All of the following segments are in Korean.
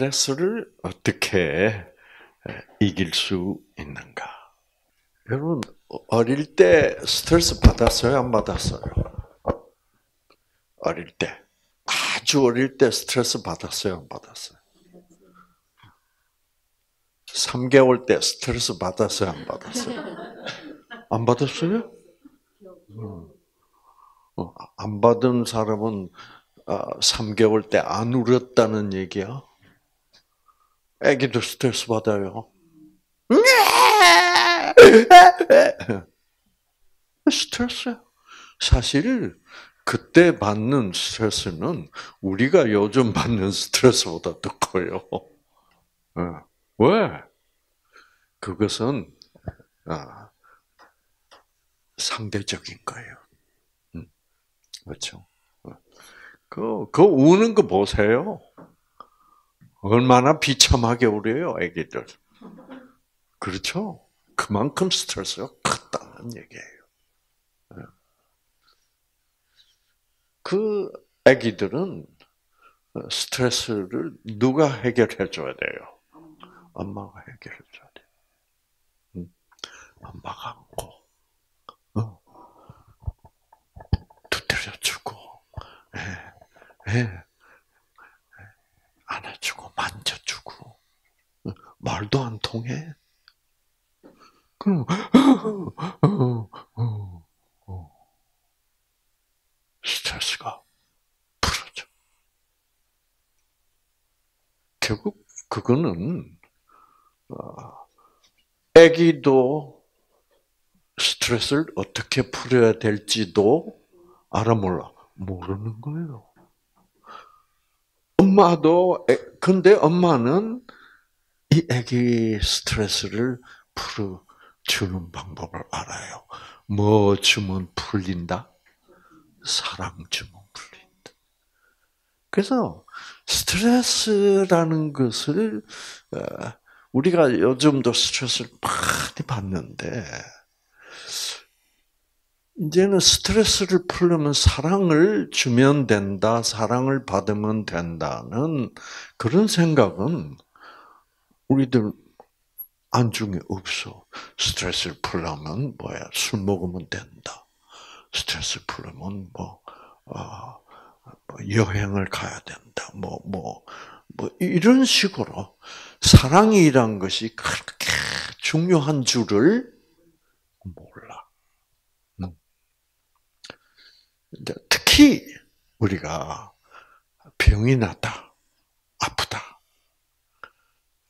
스트레스를 어떻게 이길 수 있는가? 여러분 어릴 때 스트레스 받았어요, 안 받았어요? 어릴 때 아주 어릴 때 스트레스 받았어요, 안 받았어요? 3개월 때 스트레스 받았어요, 안 받았어요? 안 받았어요? 어, 안 받은 사람은 3개월 아, 때안 울었다는 얘기야. 애기도 스트레스 받아요. 스트레스. 사실 그때 받는 스트레스는 우리가 요즘 받는 스트레스보다 더 커요. 어. 왜? 그것은 아, 상대적인 거예요. 음. 그렇죠. 어. 그, 그 우는 거 보세요. 얼마나 비참하게 울어요, 애기들. 그렇죠? 그만큼 스트레스가 컸다는 얘기예요. 예. 그 아기들은 스트레스를 누가 해결해 줘야 돼요? 엄마가 해결해 줘야 돼. 응? 엄마가 안고, 어. 두드려 주고, 예, 예. 안아주고, 만져주고, 말도 안 통해. 그럼 스트레스가 풀어져. 결국 그거는 아기도 스트레스를 어떻게 풀어야 될지도 알아 몰라 모르는 거예요. 엄마도 근데 엄마는 이 아기 스트레스를 풀어 주는 방법을 알아요. 뭐 주면 풀린다? 사랑 주면 풀린다. 그래서 스트레스라는 것을 어, 우리가 요즘도 스트레스를 많이 받는데 이제는 스트레스를 풀려면 사랑을 주면 된다, 사랑을 받으면 된다는 그런 생각은 우리들 안중에 없어. 스트레스를 풀려면 뭐야? 술 먹으면 된다. 스트레스 풀려면 뭐, 어, 뭐 여행을 가야 된다. 뭐, 뭐, 뭐, 이런 식으로 사랑이란 것이 그렇게 중요한 줄을 몰라. 음. 특히 우리가 병이 났다, 아프다.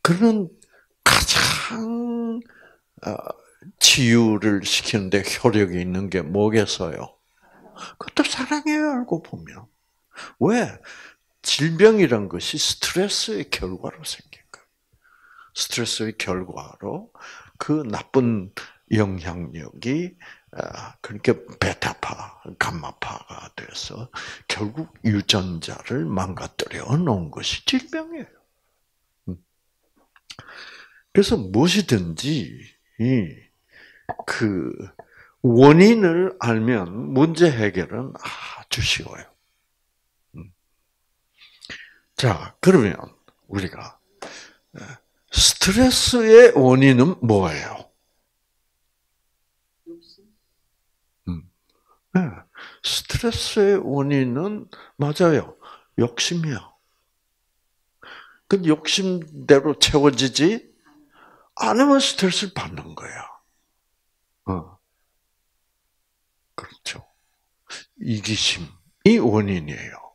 그런 가장 어, 치유를 시키는데 효력이 있는 게 뭐겠어요? 그것도 사랑이에요, 알고 보면. 왜? 질병이란 것이 스트레스의 결과로 생긴 거예요. 스트레스의 결과로 그 나쁜 영향력이 아, 그러니까 베타파, 감마파가 돼서 결국 유전자를 망가뜨려 놓은 것이 질병이에요. 음. 그래서 무엇이든지 그 원인을 알면 문제 해결은 아주 쉬워요. 음. 자, 그러면 우리가 스트레스의 원인은 뭐예요? 음. 네. 스트레스의 원인은 맞아요. 욕심이야. 그 욕심대로 채워지지 않으면 스트레스를 받는 거야. 어. 그렇죠. 이기심이 원인이에요.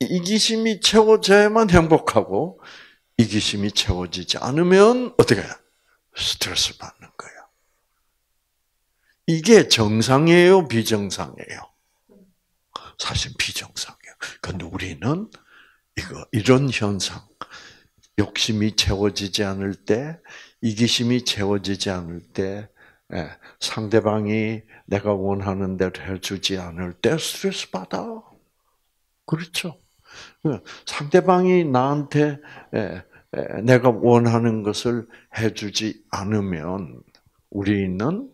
이기심이 채워져야만 행복하고 이기심이 채워지지 않으면 어떻게? 스트레스 받는 거예요. 이게 정상이에요, 비정상이에요? 사실 비정상이에요. 근데 우리는 이거 이런 현상, 욕심이 채워지지 않을 때, 이기심이 채워지지 않을 때, 예, 상대방이 내가 원하는 대로 해주지 않을 때 스트레스 받아. 그렇죠. 예, 상대방이 나한테 예, 내가 원하는 것을 해주지 않으면 우리는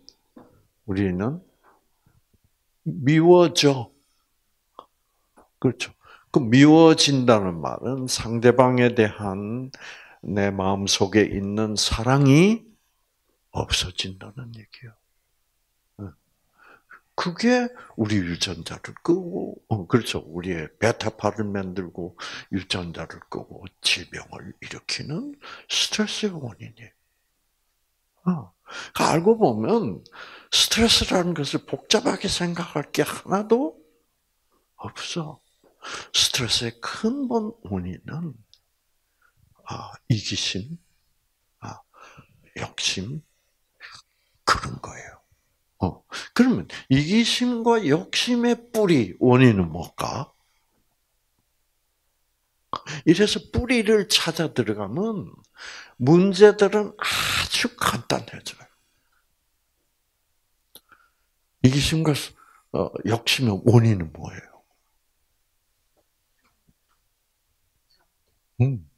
우리는 미워져. 그렇죠. 그그 미워진다는 말은 상대방에 대한 내 마음 속에 있는 사랑이 없어진다는 얘기예요. 그게 우리 유전자를 끄고, 어, 그렇죠. 우리의 베타파를 만들고, 유전자를 끄고, 질병을 일으키는 스트레스의 원인이에요. 어. 알고 보면, 스트레스라는 것을 복잡하게 생각할 게 하나도 없어. 스트레스의 근본 원인은, 아, 이기심, 아, 욕심, 그런 거예요. 어, 그러면 이기심과 욕심의 뿌리 원인은 뭘까? 이래서 뿌리를 찾아 들어가면 문제들은 아주 간단해져요. 이기심과 어, 욕심의 원인은 뭐예요? 음.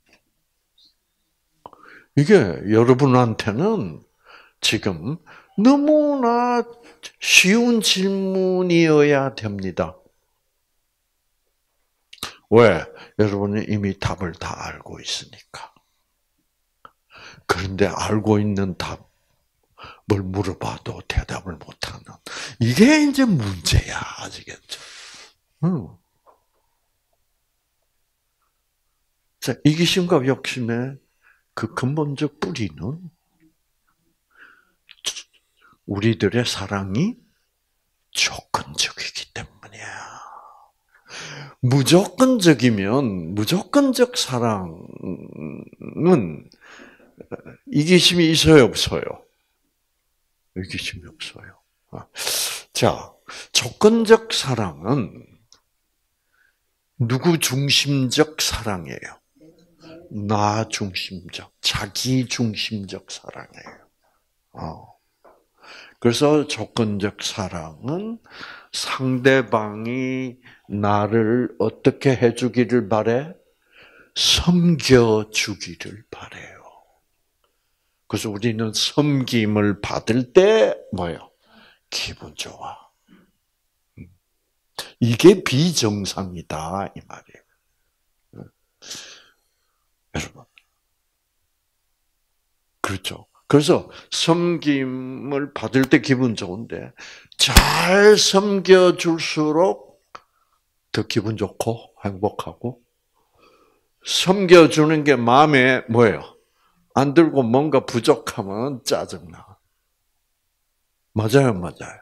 이게 여러분한테는 지금 너무나 쉬운 질문이어야 됩니다. 왜? 여러분은 이미 답을 다 알고 있으니까. 그런데 알고 있는 답 을 물어봐도 대답을 못하는 이게 이제 문제야, 아시겠죠? 응. 자, 이기심과 욕심의 그 근본적 뿌리는 우리들의 사랑이 조건적이기 때문이야. 무조건적이면 무조건적 사랑은 이기심이 있어요, 없어요? 이기심이 없어요. 자, 조건적 사랑은 누구 중심적 사랑이에요? 나 중심적, 자기 중심적 사랑이에요. 어. 그래서 조건적 사랑은 상대방이 나를 어떻게 해주기를 바래? 섬겨주기를 바래요. 그래서 우리는 섬김을 받을 때 뭐예요? 기분 좋아. 음. 이게 비정상이다 이 말이에요. 음. 여러분, 그렇죠. 그래서 섬김을 받을 때 기분 좋은데 잘 섬겨줄수록 더 기분 좋고 행복하고 섬겨주는 게 마음에 뭐예요? 안 들고 뭔가 부족하면 짜증나. 맞아요, 맞아요.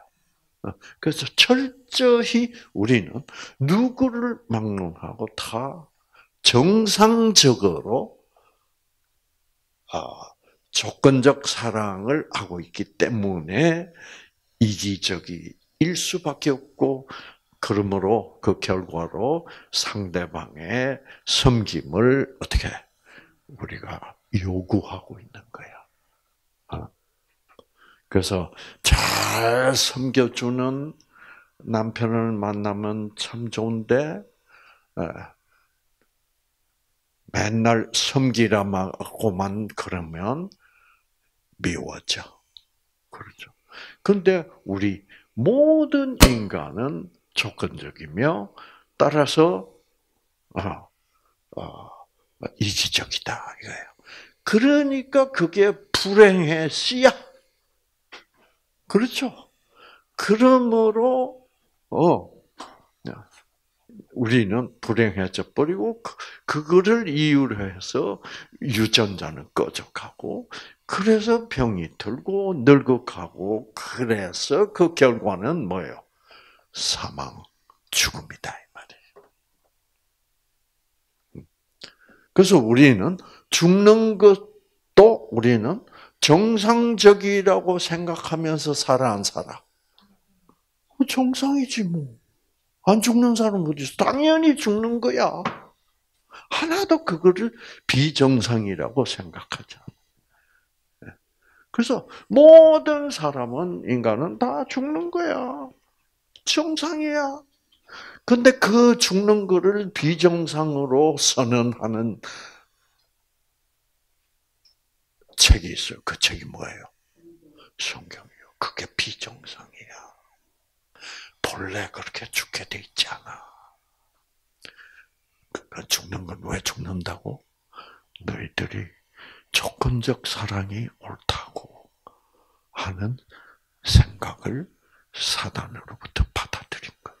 그래서 철저히 우리는 누구를 막론하고 다 정상적으로 아, 조건적 사랑을 하고 있기 때문에 이기적일 수밖에 없고 그러므로 그 결과로 상대방의 섬김을 어떻게 우리가 요구하고 있는 거야. 어? 그래서 잘 섬겨주는 남편을 만나면 참 좋은데 어, 맨날 섬기라고만 그러면 미워져. 그렇죠. 근데 우리 모든 인간은 조건적이며 따라서 어, 어, 이기적이다 이거예요. 그러니까 그게 불행의 씨야. 그렇죠. 그러므로 어 우리는 불행해져 버리고 그, 그거를 이유로 해서 유전자는 꺼져가고 그래서 병이 들고 늙어가고 그래서 그 결과는 뭐예요? 사망, 죽음이다 이 말이에요. 그래서 우리는 죽는 것도 우리는 정상적이라고 생각하면서 살아 안 살아? 정상이지 뭐. 안 죽는 사람 어디 있어? 당연히 죽는 거야. 하나도 그거를 비정상이라고 생각하잖아. 그래서 모든 사람은 인간은 다 죽는 거야. 정상이야. 근데 그 죽는 거를 비정상으로 선언하는 책이 있어요. 그 책이 뭐예요? 성경이요. 그게 비정상이야. 본래 그렇게 죽게 돼 있잖아. 그 죽는 건 왜 죽는다고? 너희들이 조건적 사랑이 옳다고 하는 생각을 사단으로부터 받아들인 거예요.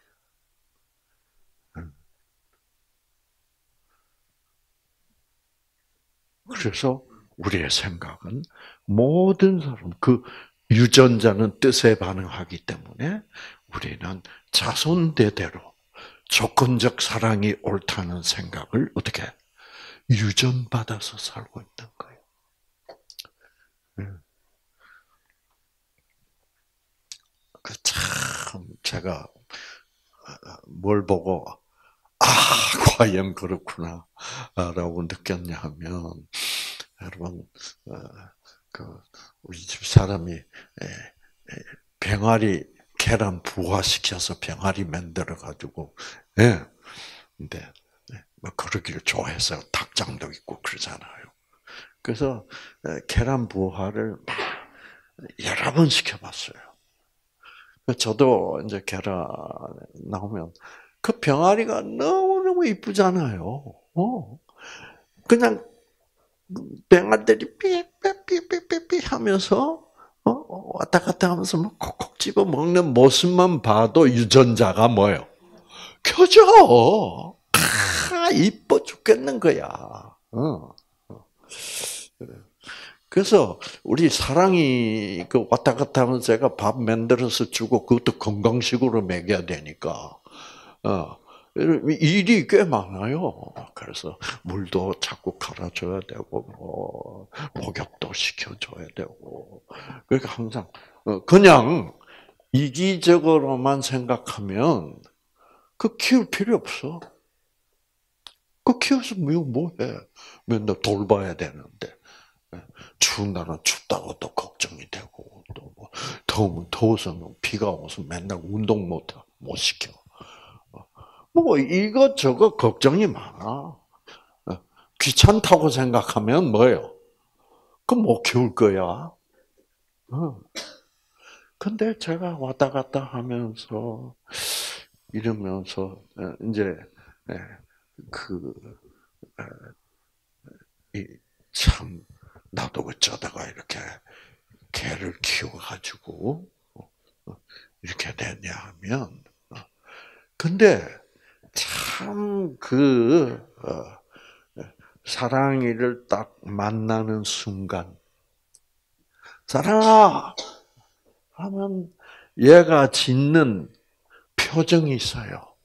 그래서 우리의 생각은 모든 사람, 그 유전자는 뜻에 반응하기 때문에 우리는 자손대대로 조건적 사랑이 옳다는 생각을 어떻게 유전받아서 살고 있는 거예요. 네. 그참 제가 뭘 보고 아 과연 그렇구나라고 느꼈냐면 여러분 어, 그 우리 집 사람이 병아리 계란 부화시켜서 병아리 만들어 가지고 예. 근데 뭐 그러기를 좋아해서 닭장도 있고 그러잖아요. 그래서 계란 부화를 여러 번 시켜봤어요. 저도 이제 계란 나오면 그 병아리가 너무너무 이쁘잖아요. 어. 그냥 병아들이 삐삐삐삐삐삐 하면서 어, 왔다 갔다 하면서 뭐 콕콕 집어 먹는 모습만 봐도 유전자가 뭐요? 켜져. 아, 이뻐 죽겠는 거야. 어. 그래서 우리 사랑이 그 왔다 갔다 하면서 제가 밥 만들어서 주고 그것도 건강식으로 먹여야 되니까. 어. 일이 꽤 많아요. 그래서 물도 자꾸 갈아줘야 되고, 뭐, 목욕도 시켜줘야 되고. 그러니까 항상, 어, 그냥 이기적으로만 생각하면 그 키울 필요 없어. 그 키워서 뭐, 뭐해. 맨날 돌봐야 되는데. 예, 추운 날은 춥다고 또 걱정이 되고, 또 뭐 더우면 더워서 비가 와서 맨날 운동 못, 못 시켜. 뭐 이것저것 걱정이 많아. 귀찮다고 생각하면 뭐예요? 그못 키울 거야. 근데 제가 왔다 갔다 하면서 이러면서 이제 그참 나도 어쩌다가 이렇게 개를 키워가지고 어, 이렇게 됐냐 하면 근데 참그 어, 사랑이를 딱 만나는 순간 사랑아 하면 얘가 짓는 표정이 있어요.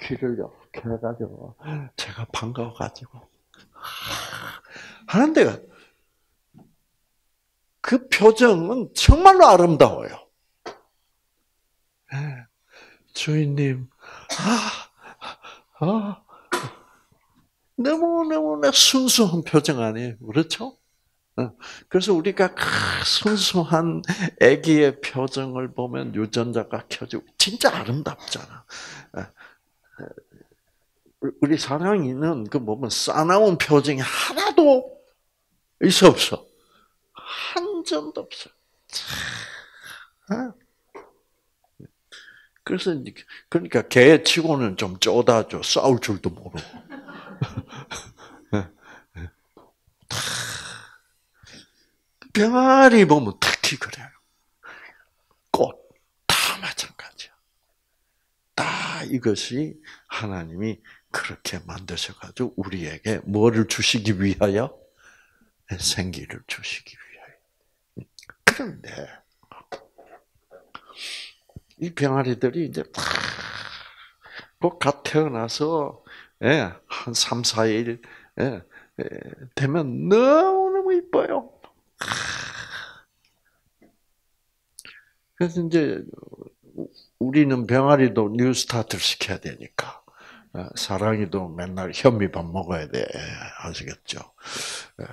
귀를 이렇게 해가지고 제가 반가워가지고 하는데 그 표정은 정말로 아름다워요. 네. 주인님, 아, 아, 너무너무나 순수한 표정 아니에요. 그렇죠? 어, 그래서 우리가 순수한 아기의 표정을 보면 유전자가 켜지고 진짜 아름답잖아. 어, 어, 우리 사랑이는 그 보면 싸나운 표정이 하나도 있어 없어. 한 점도 없어. 그래서 그러니까 개 치고는 좀 쪼다죠. 싸울 줄도 모르고. 병아리 보면 특히 그래요. 꽃 다 마찬가지야. 다 이것이 하나님이 그렇게 만드셔가지고 우리에게 뭐를 주시기 위하여 생기를 주시기 위하여. 그런데 이 병아리들이 이제 갓 태어나서 예, 한 3, 4일 예, 예, 되면 너무너무 이뻐요. 그래서 이제 우리는 병아리도 NEWSTART를 시켜야 되니까 어, 사랑이도 맨날 현미밥 먹어야 돼 아시겠죠? 예,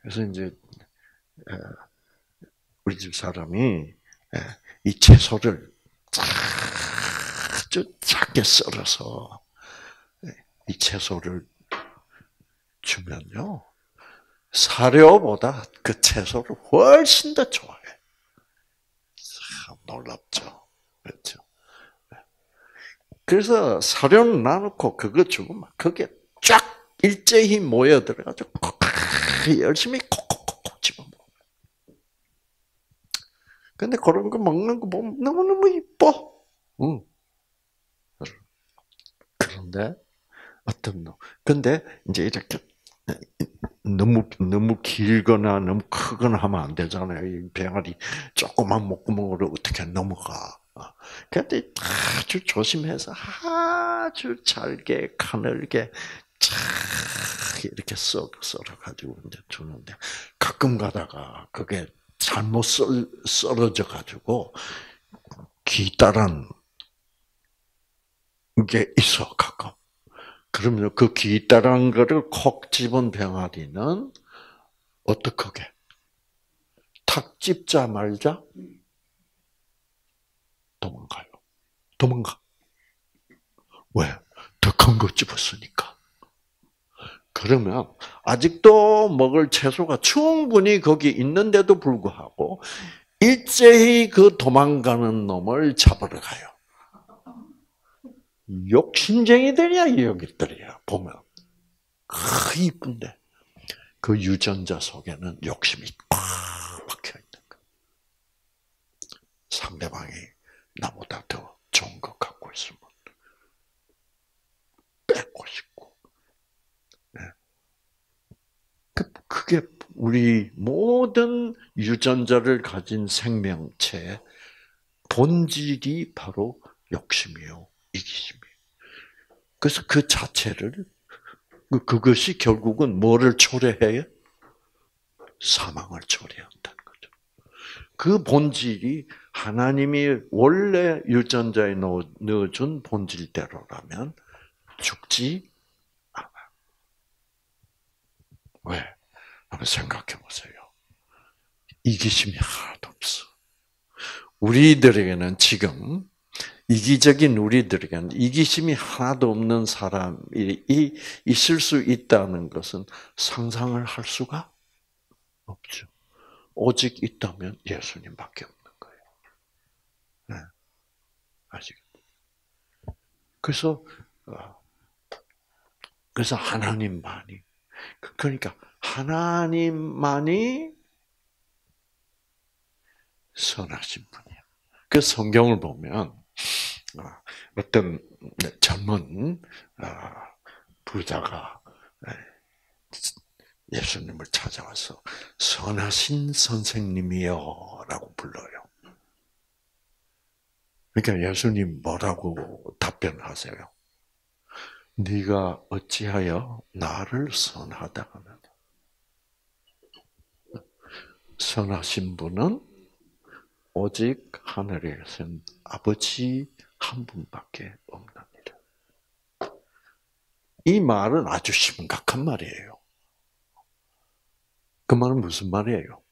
그래서 이제 우리 집 사람이 이 채소를 아주 작게 썰어서 이 채소를 주면요. 사료보다 그 채소를 훨씬 더 좋아해. 참 놀랍죠. 그렇죠. 그래서 사료를 놔놓고 그거 주고 막 그게 쫙 일제히 모여들어가지고 열심히 콕콕콕콕 집어먹어. 근데 그런 거 먹는 거 보면 너무너무 이뻐. 응. 그런데 어떤 놈. 근데 이제 이렇게 너무 너무 길거나 너무 크거나 하면 안 되잖아요. 이 병아리 조그만 목구멍으로 어떻게 넘어가. 근데 아주 조심해서 아주 잘게 가늘게 쫙 이렇게 썰어 썰어 가지고 이제 주는데 가끔 가다가 그게 잘못 썰, 썰어져 가지고 기다란 게 있어 가끔. 그러면 그 기다란 거를 콕 집은 병아리는 어떡하게? 탁 집자 말자 도망가요. 도망가. 왜? 더 큰 거 집었으니까. 그러면 아직도 먹을 채소가 충분히 거기 있는데도 불구하고 일제히 그 도망가는 놈을 잡으러 가요. 욕심쟁이들이야, 여기들이야, 보면. 크, 이쁜데. 그 유전자 속에는 욕심이 꽉 박혀 있는 거. 상대방이 나보다 더 좋은 것 갖고 있으면 뺏고 싶고. 네. 그, 그게 우리 모든 유전자를 가진 생명체의 본질이 바로 욕심이요. 이기심이. 그래서 그 자체를 그, 그것이 결국은 뭐를 초래해요? 사망을 초래한다는 거죠. 그 본질이 하나님이 원래 유전자에 넣어준 본질대로라면 죽지 않아. 왜? 한번 생각해 보세요. 이기심이 하나도 없어. 우리들에게는 지금 이기적인 우리들에게는 이기심이 하나도 없는 사람이 있을 수 있다는 것은 상상을 할 수가 없죠. 오직 있다면 예수님밖에 없는 거예요. 네. 아시겠죠? 그래서 어, 그래서 하나님만이 그러니까 하나님만이 선하신 분이야. 그 성경을 보면 아, 어떤 젊은 아, 부자가 예수님을 찾아와서 선하신 선생님이요라고 불러요. 그러니까 예수님 뭐라고 답변하세요? 네가 어찌하여 나를 선하다 하느냐? 선하신 분은 오직 하늘에 계신 아버지 한 분밖에 없습니다. 이 말은 아주 심각한 말이에요. 그 말은 무슨 말이에요?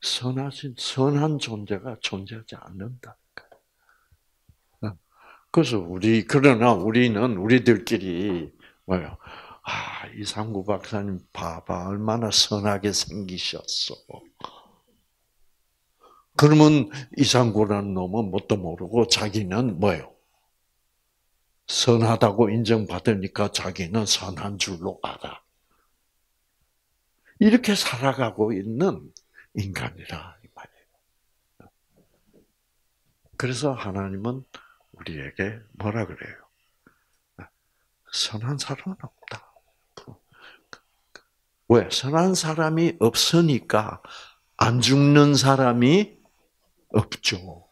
선하신, 선한 존재가 존재하지 않는다. 그래서 우리, 그러나 우리는 우리들끼리, 뭐요? 아, 이상구 박사님 봐봐. 얼마나 선하게 생기셨어. 그러면 이상구라는 놈은 뭣도 모르고 자기는 뭐예요? 선하다고 인정받으니까 자기는 선한 줄로 알아. 이렇게 살아가고 있는 인간이라 이 말이에요. 그래서 하나님은 우리에게 뭐라 그래요? 선한 사람은. 왜? 선한 사람이 없으니까 안 죽는 사람이 없죠.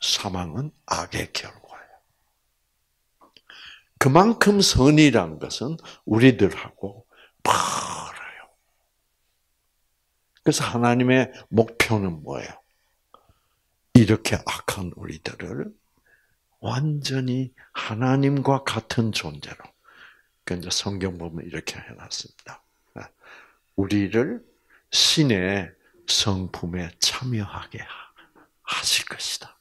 사망은 악의 결과예요. 그만큼 선이란 것은 우리들하고 멀어요. 그래서 하나님의 목표는 뭐예요? 이렇게 악한 우리들을 완전히 하나님과 같은 존재로. 그러니까 성경 보면 이렇게 해놨습니다. 우리를 신의 성품에 참여하게 하실 것이다.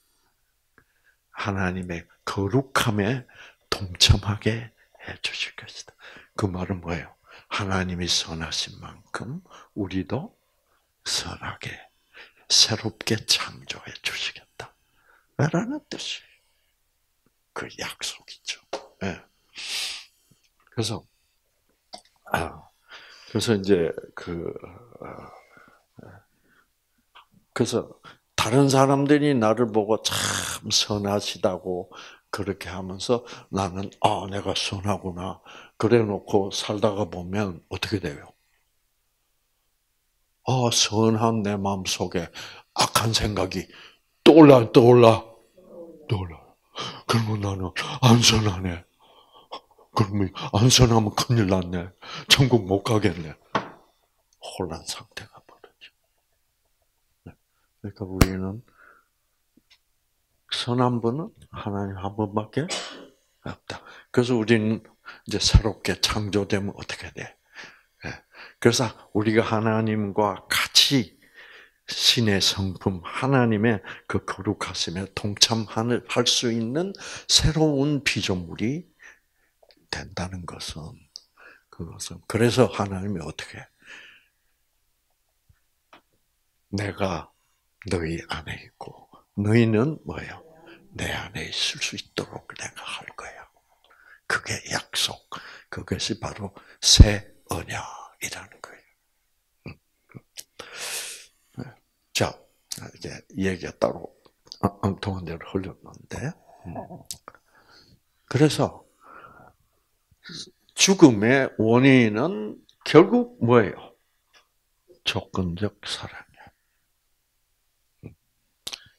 하나님의 거룩함에 동참하게 해 주실 것이다. 그 말은 뭐예요? 하나님이 선하신 만큼 우리도 선하게 새롭게 창조해 주시겠다. 라는 뜻이. 그 약속이죠. 네. 그래서, 아, 그래서 이제 그, 어, 그래서 다른 사람들이 나를 보고 참 선하시다고 그렇게 하면서 나는 아 내가 선하구나 그래 놓고 살다가 보면 어떻게 돼요? 아 선한 내 마음 속에 악한 생각이 떠올라 떠올라 떠올라. 그러면 나는 안 선하네. 그러면 안 선하면 큰일 났네. 천국 못 가겠네. 혼란 상태가 벌어져. 네. 그러니까 우리는 선한 분은 하나님 한 분밖에 없다. 그래서 우리는 이제 새롭게 창조되면 어떻게 돼? 예. 그래서 우리가 하나님과 같이 신의 성품, 하나님의 그 거룩하심에 동참할 수 있는 새로운 피조물이 된다는 것은 그것은 그래서 하나님이 어떻게 내가 너희 안에 있고 너희는 뭐예요? 내 안에 있을 수 있도록 내가 할 거야. 그게 약속. 그것이 바로 새 언약이라는 거예요. 음. 자, 이제 얘기가 따로 엉뚱한 데로 흘렸는데. 음. 그래서 죽음의 원인은 결국 뭐예요? 조건적 사랑이야.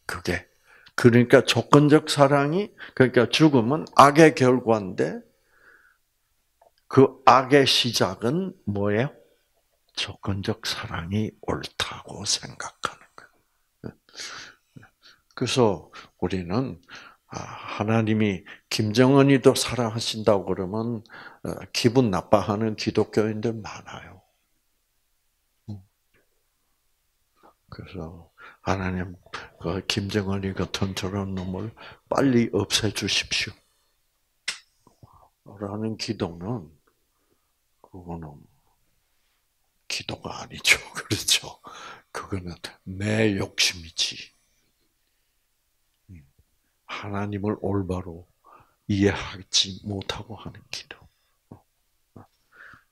그게 그러니까 조건적 사랑이 그러니까 죽음은 악의 결과인데 그 악의 시작은 뭐예요? 조건적 사랑이 옳다고 생각하는 거예요. 그래서 우리는 아, 하나님이 김정은이도 사랑하신다고 그러면 어, 기분 나빠하는 기독교인들 많아요. 음. 그래서 하나님 그 김정은이 같은 저런 놈을 빨리 없애 주십시오. 라는 기도는 그거는 기도가 아니죠. 그렇죠. 그거는 내 욕심이지. 하나님을 올바로 이해하지 못하고 하는 기도.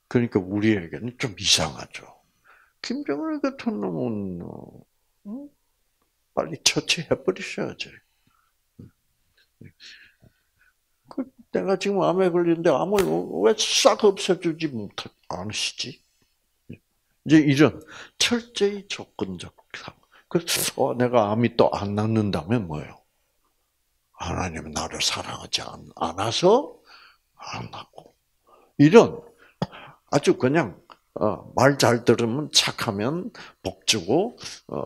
그러니까 우리에게는 좀 이상하죠. 김정은 같은 놈은 빨리 처치해 버리셔야지. 그 내가 지금 암에 걸리는데 암을 왜 싹 없애주지 못 않으시지? 이제 이런 철저히 조건적 상. 그래서 어, 내가 암이 또 안 낫는다면 뭐예요? 하나님은 나를 사랑하지 않아서 안 낫고 이런 아주 그냥 어, 말잘 들으면 착하면 복 주고 어,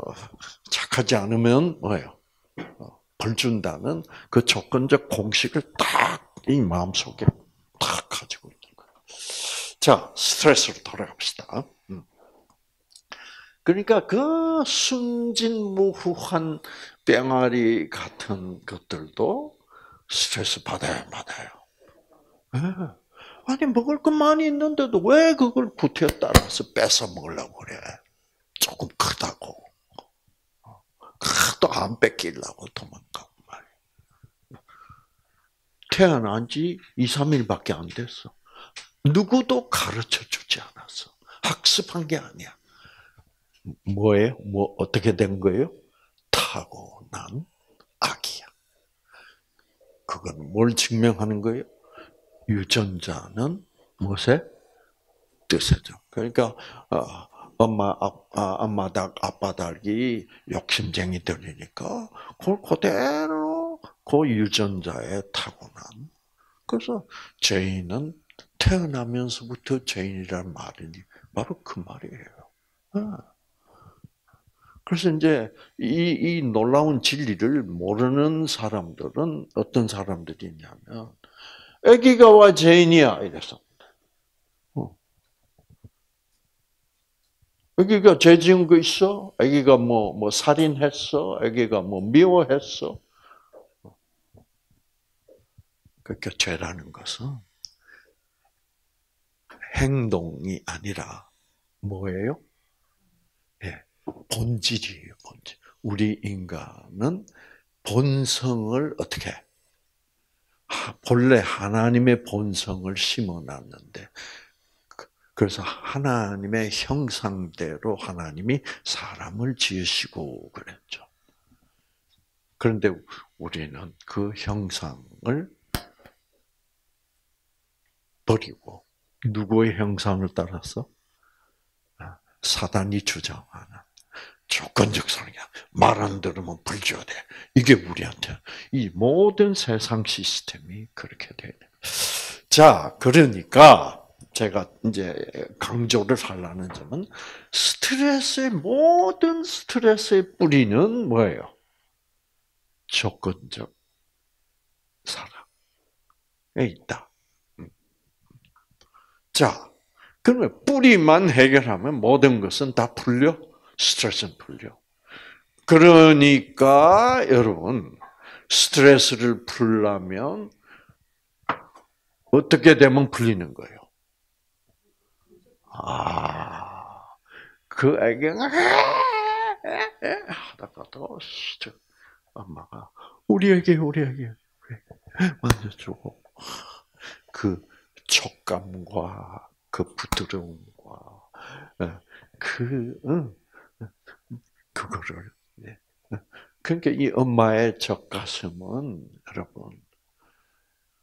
착하지 않으면 뭐예요? 어, 벌 준다는 그 조건적 공식을 딱 이 마음 속에 딱 가지고 있는 거예요. 자, 스트레스로 돌아갑시다. 음. 그러니까 그 순진무후한 뺑아리 같은 것들도 스트레스 받아야 받아요. 네. 아니 먹을 것 많이 있는데도 왜 그걸 구태여 따라서 뺏어 먹으려고 그래? 조금 크다고. 또안 뺏기려고 도망가고 말이야. 태어난 지 2, 3일밖에 안 됐어. 누구도 가르쳐 주지 않았어. 학습한 게 아니야. 뭐예요? 뭐 어떻게 된 거예요? 타고난 악이야. 그건 뭘 증명하는 거예요? 유전자는 무엇의 뜻이죠. 그러니까 어, 엄마 아, 엄마 닭 아빠 닭이 욕심쟁이들이니까 그걸 그대로 그 유전자에 타고난. 그래서 죄인은 태어나면서부터 죄인이라는 말이 바로 그 말이에요. 어. 그래서 이제 이, 이 놀라운 진리를 모르는 사람들은 어떤 사람들이 냐면 아기가 와 죄인이야 이래서. 어. 아기가 죄 지은 거 있어? 아기가 뭐, 뭐 살인했어? 아기가 뭐 미워했어? 그러니까 죄라는 것은 행동이 아니라 뭐예요? 예, 본질이에요, 본질. 우리 인간은 본성을 어떻게 본래 하나님의 본성을 심어놨는데 그, 그래서 하나님의 형상대로 하나님이 사람을 지으시고 그랬죠. 그런데 우리는 그 형상을 버리고 누구의 형상을 따라서 아, 사단이 주장하는 조건적 성향, 말안 들으면 불 줘야 돼. 이게 우리한테 이 모든 세상 시스템이 그렇게 돼. 자, 그러니까 제가 이제 강조를 하려는 점은 스트레스의 모든 스트레스의 뿌리는 뭐예요? 조건적 사랑에 있다. 음. 자, 그러면 뿌리만 해결하면 모든 것은 다 풀려? 스트레스는 풀려. 그러니까 여러분 스트레스를 풀려면 어떻게 되면 풀리는 거예요? 아, 그 애기가 하다가도 엄마가 우리 애기 우리 애기 만져주고 그 촉감과 그 부드러움과 예, 그 응, 그거를 네. 그러니까 이 엄마의 젖가슴은 여러분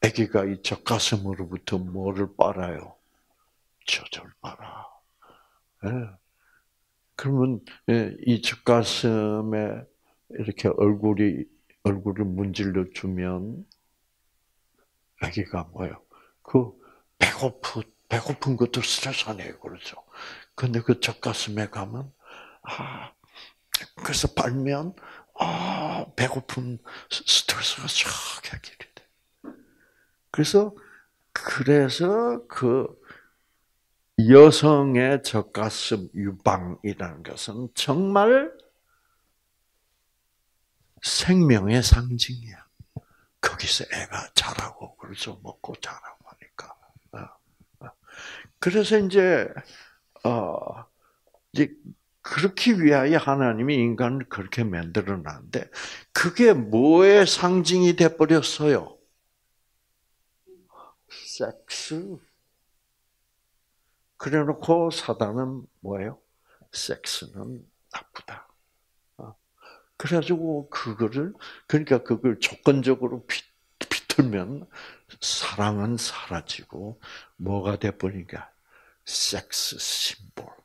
아기가 이 젖가슴으로부터 뭐를 빨아요? 젖을 빨아. 네. 그러면 예, 이 젖가슴에 이렇게 얼굴이 얼굴을 문질러 주면 아기가 뭐요? 그 배고프 배고픈 것도 스트레스 아니에요, 그렇죠? 근데 그 젖가슴에 가면 아 그래서 빨면 아 배고픈 스트레스가 쫙 해결이 돼. 그래서 그래서 그 여성의 젖가슴 유방이라는 것은 정말 생명의 상징이야. 거기서 애가 자라고 그래서 먹고 자라고 하니까. 어, 어. 그래서 이제 어 이제 그렇기 위하여 하나님이 인간을 그렇게 만들어 놨는데 그게 뭐의 상징이 돼 버렸어요? 섹스. 그래 놓고 사단은 뭐예요? 섹스는 나쁘다. 어. 그래가지고 그거를 그러니까 그걸 조건적으로 비틀면 사랑은 사라지고 뭐가 돼 버리니까 섹스 심볼.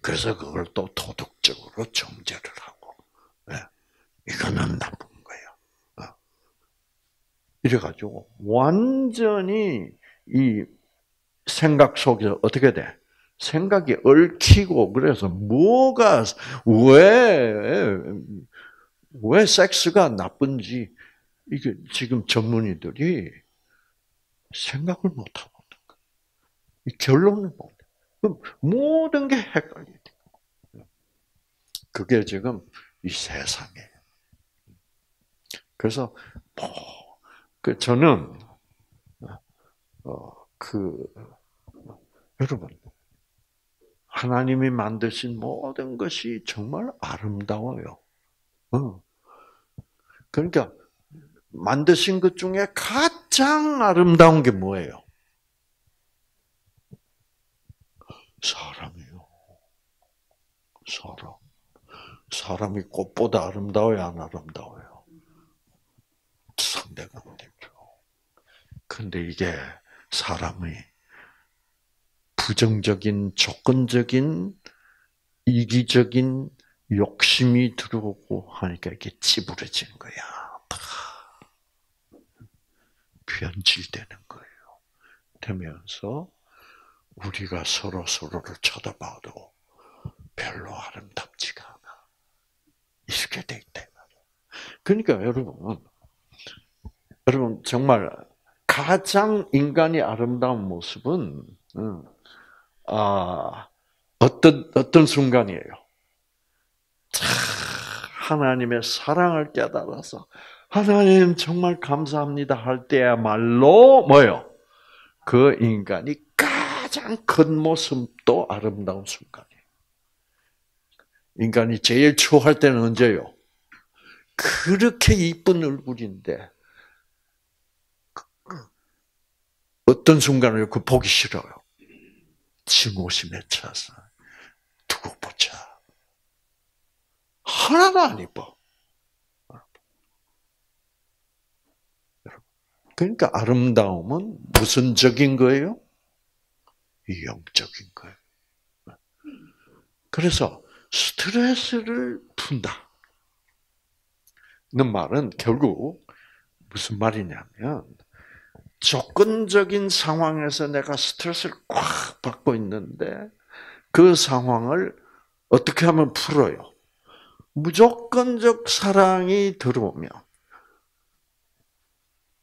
그래서 그걸 또 도덕적으로 정죄를 하고, 네. 이거는 나쁜 거예요. 어. 이래가지고 완전히 이 생각 속에서 어떻게 돼? 생각이 얽히고 그래서 뭐가 왜왜 왜 섹스가 나쁜지 이게 지금 전문의들이 생각을 못 하고 있는 거예요. 결론을 못. 모든 게 헷갈려. 그게 지금 이 세상에. 그래서 뭐, 그 저는 어, 그 여러분 하나님이 만드신 모든 것이 정말 아름다워요. 어. 그러니까 만드신 것 중에 가장 아름다운 게 뭐예요? 사람이요. 사람. 사람이 꽃보다 아름다워요, 안 아름다워요? 상대가 안 되죠. 근데 이게 사람이 부정적인, 조건적인, 이기적인 욕심이 들어오고 하니까 이게 찌부러지는 거야. 변질되는 거예요. 되면서 우리가 서로 서로를 쳐다봐도 별로 아름답지가 않아. 이렇게 돼 있다. 그러니까 여러분, 여러분 정말 가장 인간이 아름다운 모습은 아 어떤 어떤 순간이에요. 하나님의 사랑을 깨달아서 하나님 정말 감사합니다 할 때야말로 뭐요? 그 인간이 가장 큰 모습도 아름다운 순간이에요. 인간이 제일 추할 때는 언제요? 그렇게 이쁜 얼굴인데 어떤 순간에 그 보기 싫어요. 증오심에 차서 두고 보자. 하나도 안 이뻐. 그러니까 아름다움은 무슨 적인 거예요? 영적인 거예요. 그래서 스트레스를 푼다. 는 말은 결국 무슨 말이냐면 조건적인 상황에서 내가 스트레스를 꽉 받고 있는데 그 상황을 어떻게 하면 풀어요? 무조건적 사랑이 들어오면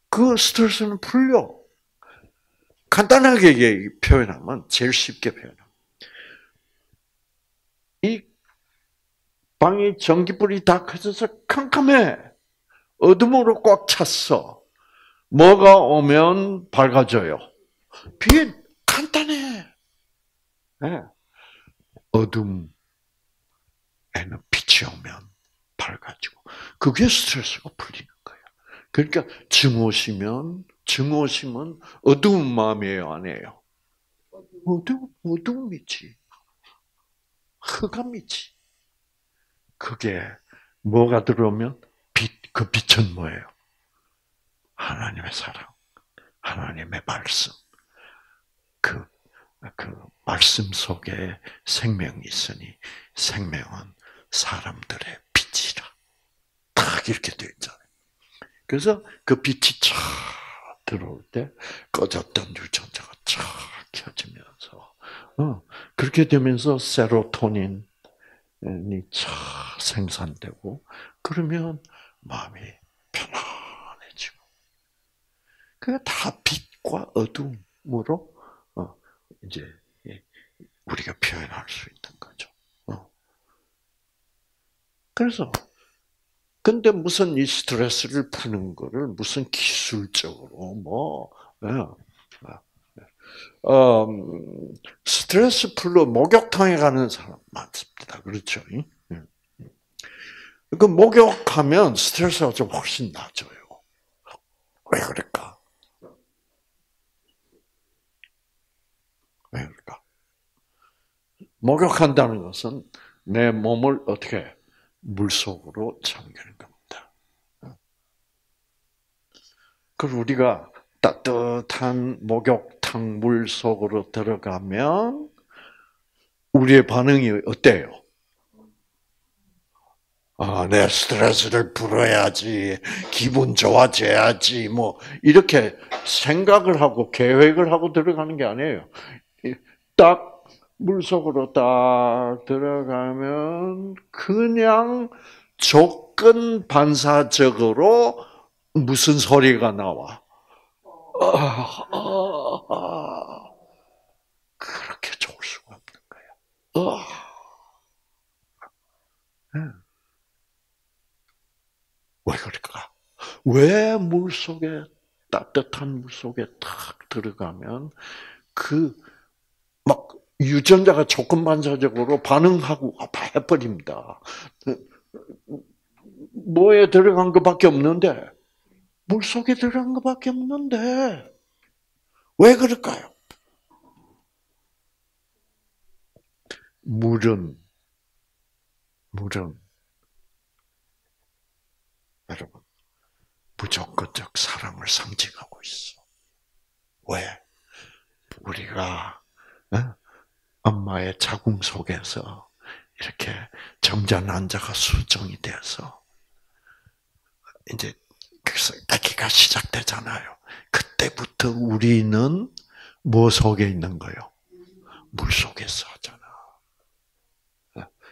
그 스트레스는 풀려. 간단하게 표현하면 제일 쉽게 표현하면 이 방이 전기불이 다 켜져서 캄캄해. 어둠으로 꽉 찼어. 뭐가 오면 밝아져요. 빛 간단해. 네. 어둠에는 빛이 오면 밝아지고 그게 스트레스가 풀리는 그러니까 증오시면 증오심은 어두운 마음이에요, 아니에요? 어두 어두움이지. 흑암이지. 그게 뭐가 들어오면 빛, 그 빛은 뭐예요? 하나님의 사랑, 하나님의 말씀. 그, 그 말씀 속에 생명이 있으니 생명은 사람들의 빛이라. 딱 이렇게 되어 있잖아요. 그래서 그 빛이 쫙 들어올 때 꺼졌던 유전자가 쫙 켜지면서 어, 그렇게 되면서 세로토닌이 쫙 생산되고 그러면 마음이 편안해지고 그게 다 빛과 어둠으로 어, 이제 우리가 표현할 수 있는 거죠. 어. 그래서 근데 무슨 이 스트레스를 푸는 거를 무슨 기술적으로 뭐 예. 어, 스트레스 풀로 목욕탕에 가는 사람 많습니다. 그렇죠? 예. 그 목욕하면 스트레스가 좀 훨씬 낮아요. 왜 그럴까? 왜 그럴까? 목욕한다는 것은 내 몸을 어떻게 물 속으로 잠기는 겁니다. 그리고 우리가 따뜻한 목욕탕 물 속으로 들어가면 우리의 반응이 어때요? 아, 내 스트레스를 풀어야지, 기분 좋아져야지, 뭐, 이렇게 생각을 하고 계획을 하고 들어가는 게 아니에요. 딱 물속으로 딱 들어가면 그냥 조건 반사적으로 무슨 소리가 나와? 아, 아, 아. 그렇게 좋을 수가 없는 거야. 네. 왜 그럴까? 왜 물 속에 따뜻한 물 속에 탁 들어가면 그 막 유전자가 조건 반사적으로 반응하고 해버립니다. 뭐에 들어간 것밖에 없는데 물 속에 들어간 것밖에 없는데 왜 그럴까요? 물은 물은 여러분 무조건적 사랑을 상징하고 있어. 왜? 우리가 어? 엄마의 자궁 속에서 이렇게 정자난자가 수정이 돼서 이제 그래서 아기가 시작되잖아요. 그때부터 우리는 뭐 속에 있는 거요? 물 속에서 하잖아.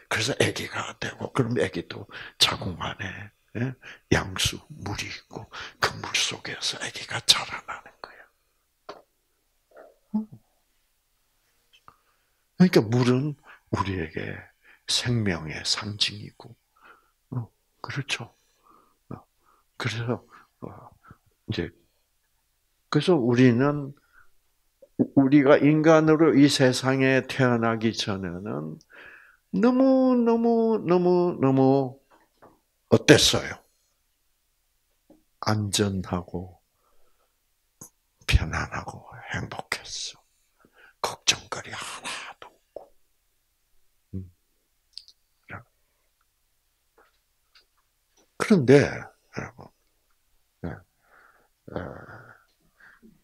그래서 아기가 되고 그럼 아기도 자궁 안에 예? 양수 물이 있고 그 물 속에서 아기가 자라나는 거야. 그러니까 물은 우리에게 생명의 상징이고, 어, 그렇죠. 어, 그래서 어, 이제 그래서 우리는 우리가 인간으로 이 세상에 태어나기 전에는 너무 너무 너무 너무 어땠어요? 안전하고 편안하고 행복했어. 걱정거리 하나도 없고. 음. 그런데 여러분,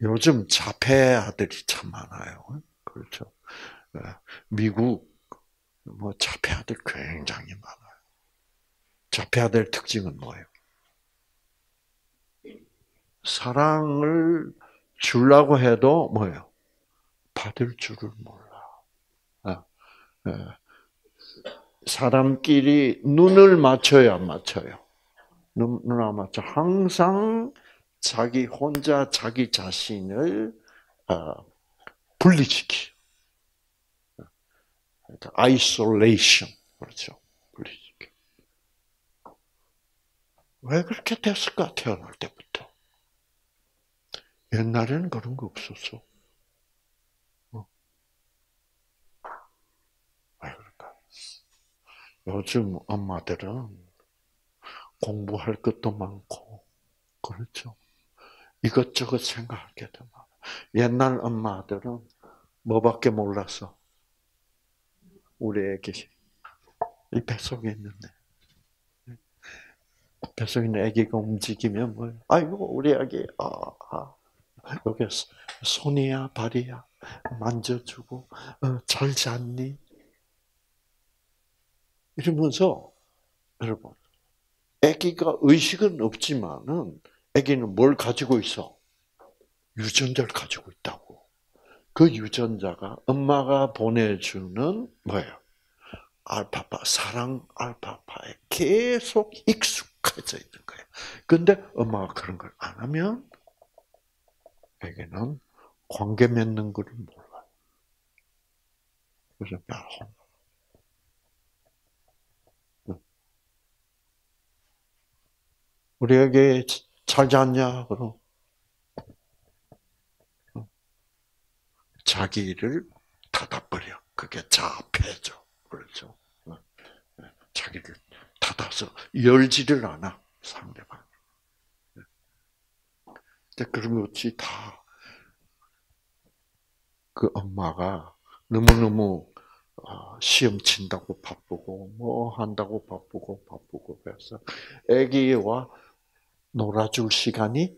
요즘 자폐 아들이 참 많아요. 그렇죠. 어, 미국 뭐 자폐 아들 굉장히 많아요. 자폐 아들 특징은 뭐예요? 사랑을 주려고 해도 뭐예요? 받을 줄을 몰라. 아, 아. 사람끼리 눈을 맞춰야 맞춰요. 눈, 눈을 맞춰. 항상 자기 혼자 자기 자신을 어, 분리시키. 그러니까 isolation 그렇죠. 분리시키. 왜 그렇게 됐을까 태어날 때부터? 옛날에는 그런 거 없었어. 어. 요즘 엄마들은 공부할 것도 많고, 그렇죠. 이것저것 게도 많아. 옛날 엄마들은 뭐밖에 몰랐어? 우리 애기. 이 뱃속에 있는데. 뱃속에 있는 애기가 움직이면 뭐, 아이고, 우리 애기, 아, 아. 여기 손이야, 발이야. 만져주고, 어, 잘 잤니? 이러면서, 여러분, 아기가 의식은 없지만은, 아기는 뭘 가지고 있어? 유전자를 가지고 있다고. 그 유전자가 엄마가 보내주는 뭐예요? 알파파, 사랑 알파파에 계속 익숙해져 있는 거예요. 근데 엄마가 그런 걸 안 하면 에게는 관계 맺는 것을 몰라요. 그래서 야, 우리에게 잘 잤냐? 그럼 자기를 닫아버려. 그게 자폐죠. 그렇죠. 자기를 닫아서 열지를 않아 상대방. 그런 것이 다 그 엄마가 너무너무 어, 시험 친다고 바쁘고 뭐 한다고 바쁘고 바쁘고 그래서 아기와 놀아줄 시간이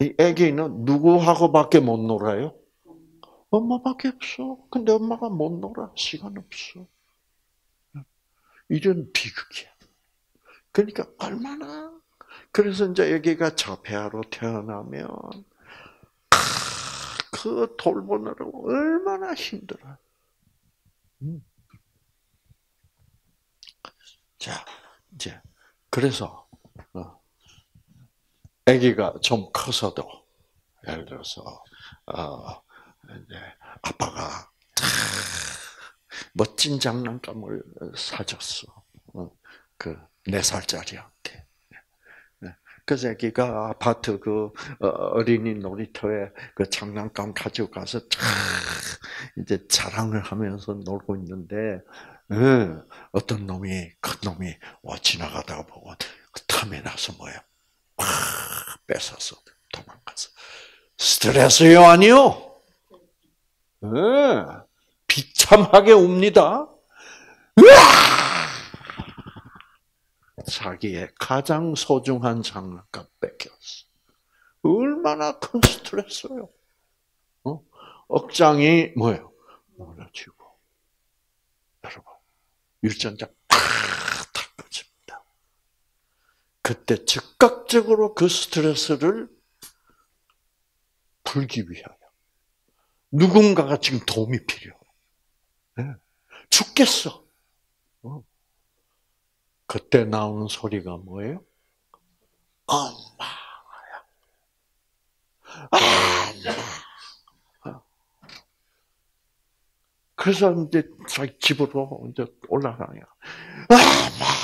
이 아기는 누구하고밖에 못 놀아요? 엄마밖에 없어. 근데 엄마가 못 놀아. 시간 없어. 이런 비극이야. 그러니까 얼마나 그래서 이제 여기가 자폐아로 태어나면 그 돌보느라고 얼마나 힘들어. 음. 자, 이제 그래서 어, 아기가 좀 커서도 예를 들어서 어, 이제 아빠가 멋진 장난감을 사줬어. 어, 그네 살짜리한테. 그래서 애기가 아파트 그 어, 어린이 놀이터에 그 장난감 가져가서 이제 자랑을 하면서 놀고 있는데 어떤 놈이 큰 놈이 와 지나가다가 보고 탐에 나서 뭐야 팍 뺏어서 도망가서 스트레스요 아니요? 네. 비참하게 웁니다. 으아! 자기의 가장 소중한 장난감 뺏겼어. 얼마나 큰 스트레스요. 어? 억장이 뭐예요? 무너지고. 여러분, 유전자 팍탁 꺼집니다. 그때 즉각적으로 그 스트레스를 풀기 위하여 누군가가 지금 도움이 필요. 네. 죽겠어. 어. 그때 나오는 소리가 뭐예요? 엄마야. 엄마. 그래서 이제 자기 집으로 이제 올라가요. 엄마.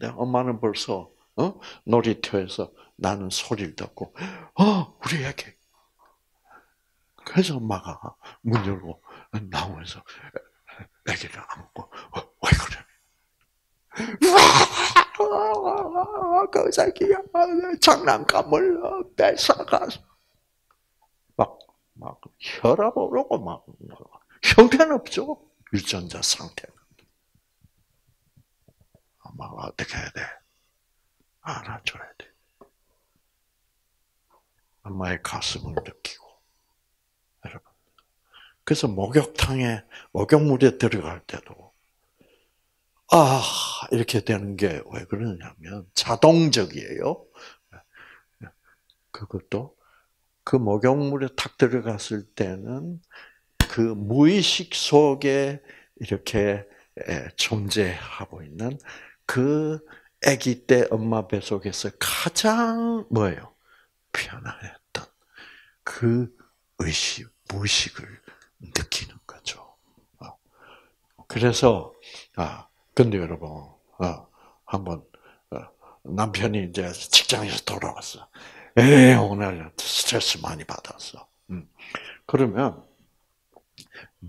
내 엄마는 벌써 어? 놀이터에서 나는 소리를 듣고 어 우리 애기. 그래서 엄마가 문 열고 나오면서 애기를 안고 어, 왜 그래? 그 새끼야 장난감을 뺏어가서 막, 막 혈압 오르고 막 형편없죠 유전자 상태는 막 어떻게 해야 돼? 안아줘야 돼. 엄마의 가슴을 느끼고 여러분. 그래서 목욕탕에 목욕물에 들어갈 때도 아 이렇게 되는 게 왜 그러냐면 자동적이에요. 그것도 그 목욕물에 탁 들어갔을 때는 그 무의식 속에 이렇게 존재하고 있는 그 아기 때 엄마 뱃속에서 가장 뭐예요? 편안했던 그 의식, 무의식을 느끼는 거죠. 어. 그래서 아 근데 여러분 어, 한번 어, 남편이 이제 직장에서 돌아왔어. 에 오늘 스트레스 많이 받았어. 음. 그러면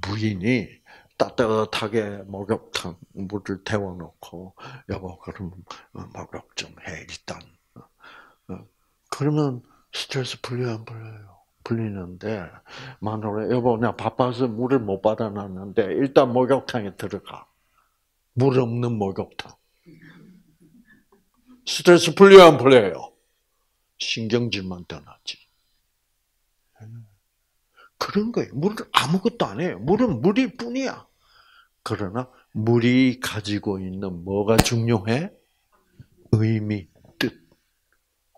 부인이 따뜻하게 목욕탕 물을 데워놓고 여보 그럼 목욕 좀 해 일단. 그러면 스트레스 풀려요 안 풀려요? 풀리는데 마누라 여보 나 바빠서 물을 못 받아놨는데 일단 목욕탕에 들어가. 물 없는 목욕탕. 스트레스 풀려요 안 풀려요? 신경질만 더 나지. 그런 거예요. 물은 아무것도 안 해요. 물은 물일 뿐이야. 그러나 물이 가지고 있는 뭐가 중요해? 의미, 뜻.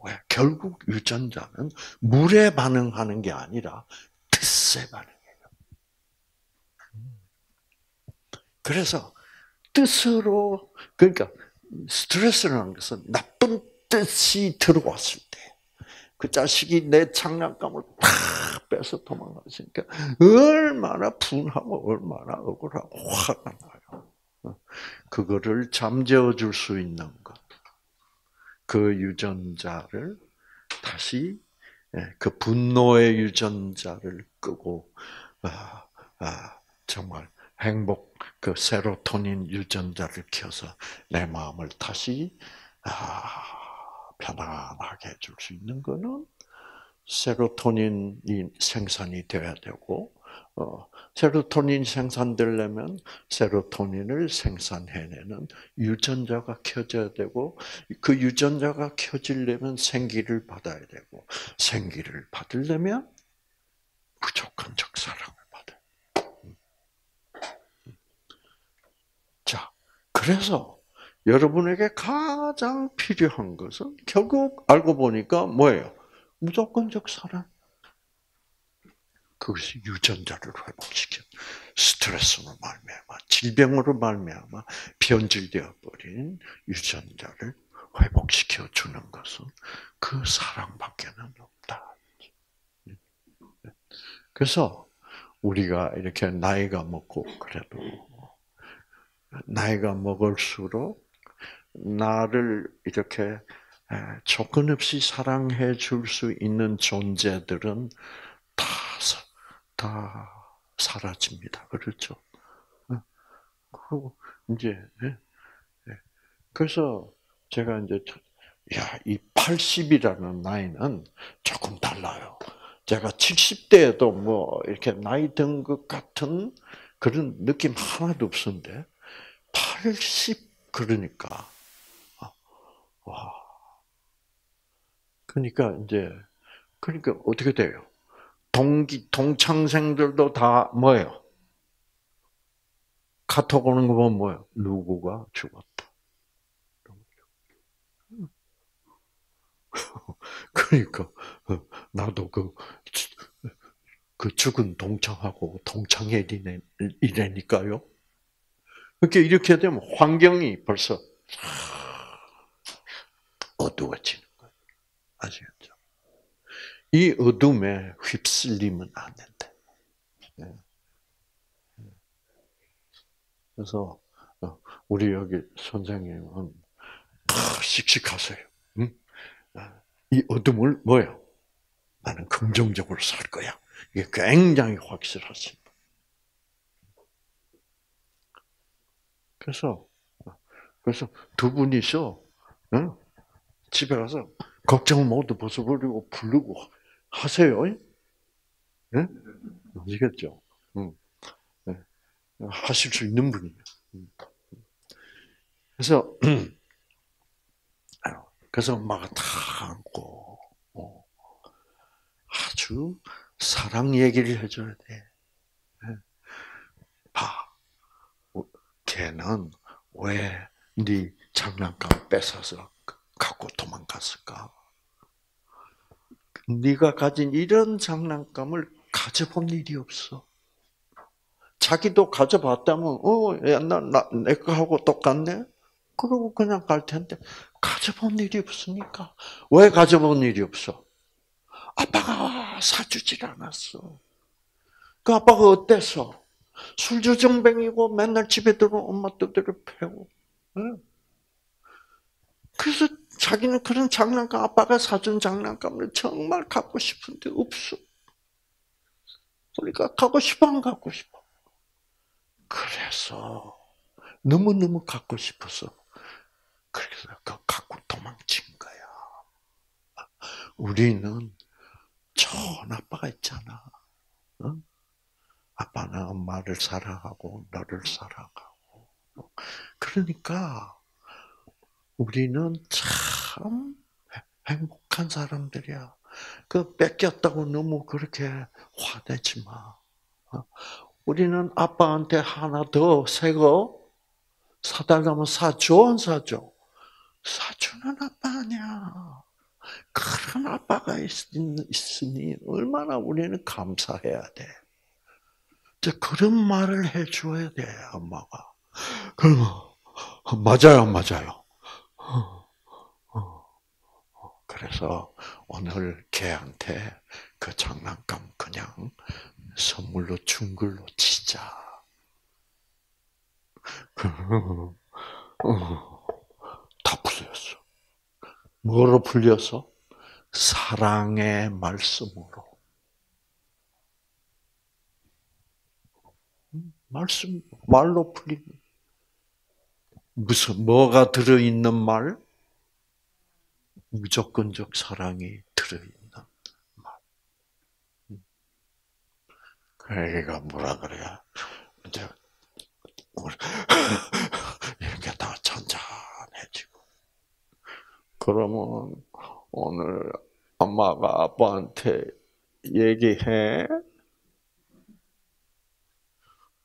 왜? 결국 유전자는 물에 반응하는 게 아니라 뜻에 반응해요. 그래서 뜻으로 그러니까 스트레스라는 것은 나쁜 뜻이 들어왔을 때, 그 자식이 내 장난감을 팍 빼서 도망가니까 얼마나 분하고 얼마나 억울하고 화가 나요. 그거를 잠재워 줄 수 있는 것. 그 유전자를 다시 예, 그 분노의 유전자를 끄고 아, 아, 정말 행복 그 세로토닌 유전자를 켜서 내 마음을 다시 아, 편안하게 해줄 수 있는 거는 세로토닌이 생산이 돼야 되고 어, 세로토닌 생산되려면 세로토닌을 생산해내는 유전자가 켜져야 되고 그 유전자가 켜지려면 생기를 받아야 되고 생기를 받으려면 무조건적 사랑을 받아요. 자, 그래서 여러분에게 가장 필요한 것은 결국 알고 보니까 뭐예요? 무조건적 사랑. 그것이 유전자를 회복시켜 스트레스로 말미암아 질병으로 말미암아 변질되어 버린 유전자를 회복시켜 주는 것은 그 사랑밖에는 없다. 그래서 우리가 이렇게 나이가 먹고 그래도 나이가 먹을수록 나를 이렇게 조건 없이 사랑해 줄 수 있는 존재들은 다, 다 사라집니다. 그렇죠? 그리고 이제, 그래서 제가 이제, 야, 이 80이라는 나이는 조금 달라요. 제가 70대에도 뭐, 이렇게 나이 든 것 같은 그런 느낌 하나도 없었는데, 80, 그러니까, 와. 그러니까 이제 그러니까 어떻게 돼요? 동기 동창생들도 다 뭐예요? 카톡 오는 거 보면 뭐예요? 누구가 죽었다. 그러니까 나도 그, 그 죽은 동창하고 동창회 이래니까요. 그렇게 이렇게 되면 환경이 벌써 어두워지는 거예요. 아시겠죠? 이 어둠에 휩쓸리면 안 된다. 네. 그래서 어, 우리 여기 선생님은 씩씩하세요. 이 어둠을 뭐요? 나는 긍정적으로 살 거야. 이게 굉장히 확실하십니다. 그래서 그래서 두 분이서 응? 집에 가서 걱정 모두 벗어버리고 부르고 하세요. 네? 아시겠죠? 응. 네. 하실 수 있는 분이에요. 그래서 그래서 엄마가 다 안고 어. 아주 사랑 얘기를 해줘야 돼. 봐, 걔는 왜 네 장난감 뺏어서 갖고 도망갔을까? 네가 가진 이런 장난감을 가져본 일이 없어. 자기도 가져봤다면 어, 옛날 내 거하고 똑같네. 그러고 그냥 갈 텐데 가져본 일이 없으니까 왜 가져본 일이 없어? 아빠가 사주질 않았어. 그 아빠가 어땠어? 술주정뱅이고 맨날 집에 들어 엄마 뜻대로 패고. 그래서 자기는 그런 장난감, 아빠가 사준 장난감을 정말 갖고 싶은데 없어. 그러니까 갖고 싶어, 안 갖고 싶어. 그래서 너무너무 갖고 싶어서 그래서 그 갖고 도망친 거야. 우리는 좋은 아빠가 있잖아. 어? 아빠는 엄마를 사랑하고 너를 사랑하고. 그러니까 우리는 참 행복한 사람들이야. 그 뺏겼다고 너무 그렇게 화내지 마. 어? 우리는 아빠한테 하나 더 새 거 사달라면 사줘, 안 사줘? 사주는 아빠 아니야. 그런 아빠가 있으니 얼마나 우리는 감사해야 돼. 그런 말을 해줘야 돼, 엄마가. 그러면, 맞아요, 맞아요. 그래서 오늘 걔한테 그 장난감 그냥 선물로 준 걸로 치자. 다 풀렸어. 뭐로 풀렸어? 사랑의 말씀으로. 말씀, 말로 풀리는. 무슨, 뭐가 들어 있는 말? 무조건적 사랑이 들어 있는 말. 그러니까 뭐라 그래야? 이제, 이렇게 다 잔잔해지고. 그러면 오늘 엄마가 아빠한테 얘기해.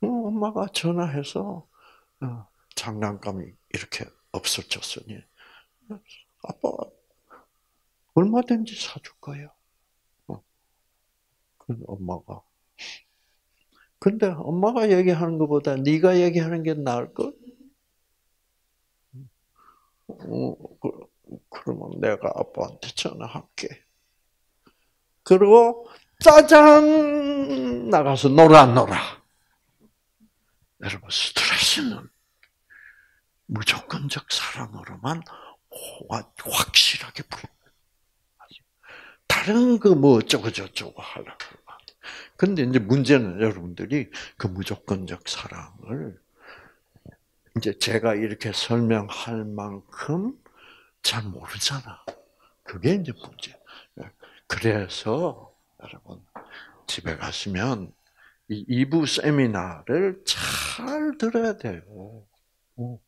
어, 엄마가 전화해서 어, 장난감이 이렇게 없어졌으니 아빠 얼마든지 사줄 거예요. 어. 그 엄마가 근데 엄마가 얘기하는 것보다 네가 얘기하는 게 나을 것? 어, 그, 그러면 내가 아빠한테 전화할게. 그리고 짜잔 나가서 놀아 놀아. 여러분 스트레스는 무조건적 사랑으로만 확실하게 풀. 다른 거 뭐 어쩌고 저쩌고 하려고. 근데 이제 문제는 여러분들이 그 무조건적 사랑을 이제 제가 이렇게 설명할 만큼 잘 모르잖아. 그게 이제 문제. 그래서 여러분 집에 가시면 이 2부 세미나를 잘 들어야 돼요. 어,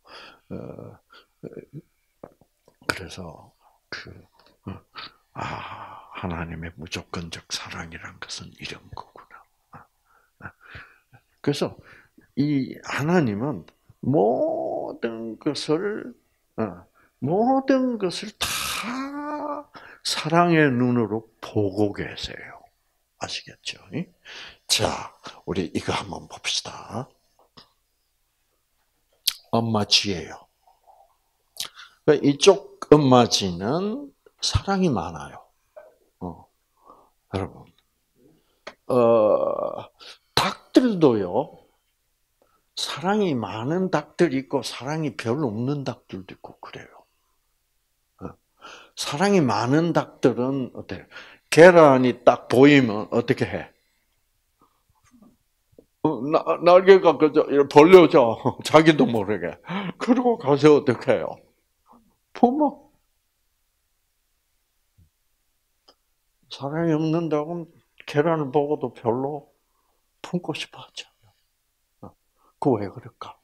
어, 그래서 그 어, 아, 하나님의 무조건적 사랑이란 것은 이런 거구나. 그래서 이 하나님은 모든 것을 모든 것을 다 사랑의 눈으로 보고 계세요. 아시겠죠? 자, 우리 이거 한번 봅시다. 엄마쥐예요. 그러니까 이쪽 엄마쥐는 사랑이 많아요. 어. 여러분, 어, 닭들도요, 사랑이 많은 닭들이 있고, 사랑이 별로 없는 닭들도 있고, 그래요. 어. 사랑이 많은 닭들은 어때요? 계란이 딱 보이면 어떻게 해? 어, 나, 날개가 그저 벌려져 자기도 모르게. 그리고 가서 어떻게 해요? 부모 사랑이 없는다고 계란을 보고도 별로 품고 싶어 하잖아요. 어, 그왜 그럴까?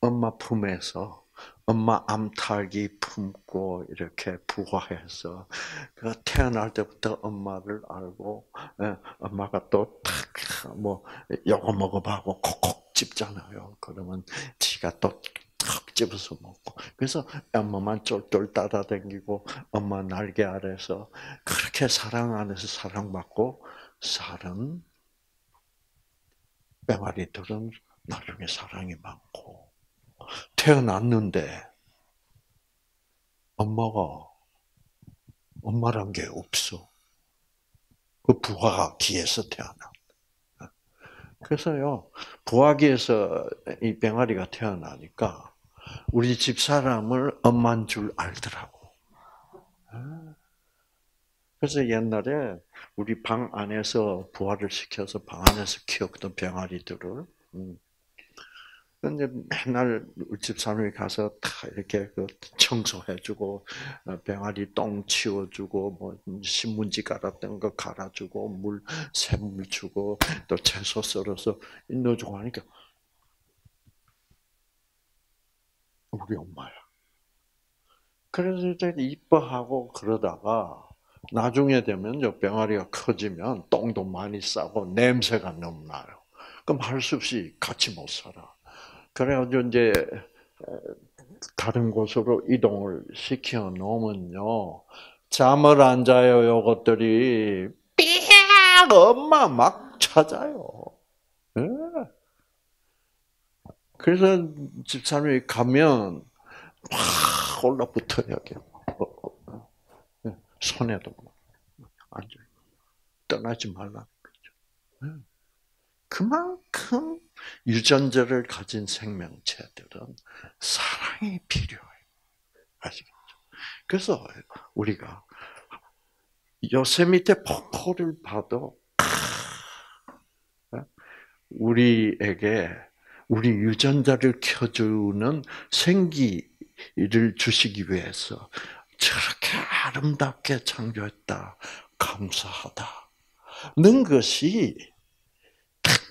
엄마 품에서 엄마 암탉이 품고 이렇게 부화해서 그 태어날 때부터 엄마를 알고 예, 엄마가 또 탁 뭐 요거 먹어봐고 콕콕 집잖아요. 그러면 지가 또 탁 집어서 먹고 그래서 엄마만 쫄쫄 따라다니고 엄마 날개 아래서 그렇게 사랑 안에서 사랑받고 살은 병아리들은 나중에 사랑이 많고 태어났는데 엄마가 엄마란 게 없어. 그 부하가 기에서 태어나. 그래서요, 부하기에서 이 병아리가 태어나니까 우리 집 사람을 엄마인 줄 알더라고. 그래서 옛날에 우리 방 안에서 부화를 시켜서 방 안에서 키웠던 병아리들을 음, 근데 맨날 우집 사람이 가서 다 이렇게 그 청소해주고 어, 병아리 똥 치워주고 뭐 신문지 갈았던 거 갈아주고 물 샘물 주고 또 채소 썰어서 넣어주고 하니까 우리 엄마야. 그래서 이제 이뻐하고 그러다가 나중에 되면 요 병아리가 커지면 똥도 많이 싸고 냄새가 너무 나요. 그럼 할 수 없이 같이 못 살아. 그래가지고 이제 다른 곳으로 이동을 시켜 놓으면요. 잠을 안 자요, 요것들이. 삐약! 엄마 막 찾아요. 네. 그래서 집사람이 가면 막. 어, 어, 어. 네. 손에도 앉아. 떠나지 말라. 그죠. 그만큼 유전자를 가진 생명체들은 사랑이 필요해요. 아시겠죠? 그래서 우리가 요세미테 폭포를 봐도 우리에게 우리 유전자를 켜주는 생기를 주시기 위해서 저렇게 아름답게 창조했다. 감사하다. 는 것이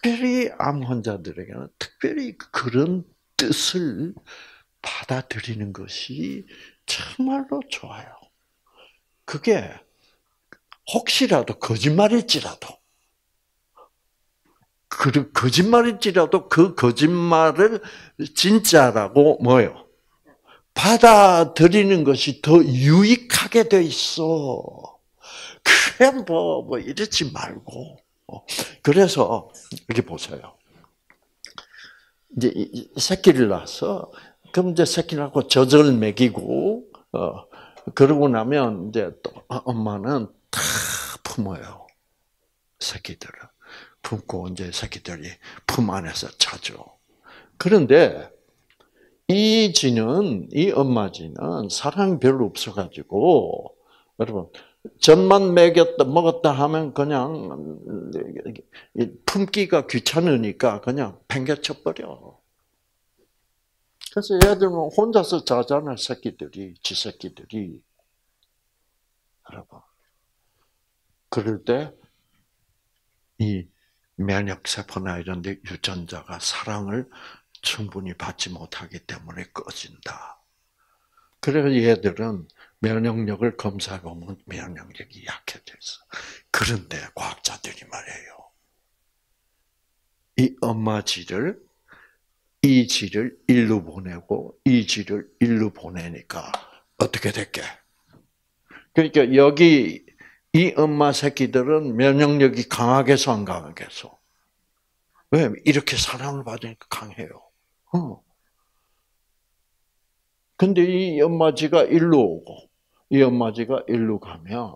특별히 암 환자들에게는 특별히 그런 뜻을 받아들이는 것이 정말로 좋아요. 그게 혹시라도 거짓말일지라도 그 거짓말일지라도 그 거짓말을 진짜라고 뭐요? 받아들이는 것이 더 유익하게 돼 있어. 그래 뭐, 뭐 이러지 말고 어, 그래서 이렇게 보세요. 이제 새끼를 낳아서 그럼 이제 새끼 낳고 젖을 먹이고 어 그러고 나면 이제 또 엄마는 다 품어요. 새끼들을 품고 이제 새끼들이 품 안에서 자죠. 그런데 이 지는 이 엄마 지는 사랑이 별로 없어가지고 여러분 젖만 먹였다 먹었다 하면 그냥 품기가 귀찮으니까 그냥 팽개쳐 버려. 그래서 얘들은 혼자서 자잖아 새끼들이 지 새끼들이 여러분. 그럴 때 이 면역 세포나 이런 데 유전자가 사랑을 충분히 받지 못하기 때문에 꺼진다. 그래서 얘들은 면역력을 검사해 보면 면역력이 약해져 있어. 그런데 과학자들이 말해요. 이 엄마 질을 이 질을 일로 보내고 이 질을 일로 보내니까 어떻게 될게? 그러니까 여기 이 엄마 새끼들은 면역력이 강하겠어 안 강하겠어? 왜 이렇게 사랑을 받으니까 강해요. 어. 근데 이 엄마지가 일로 오고 이 엄마지가 일로 가면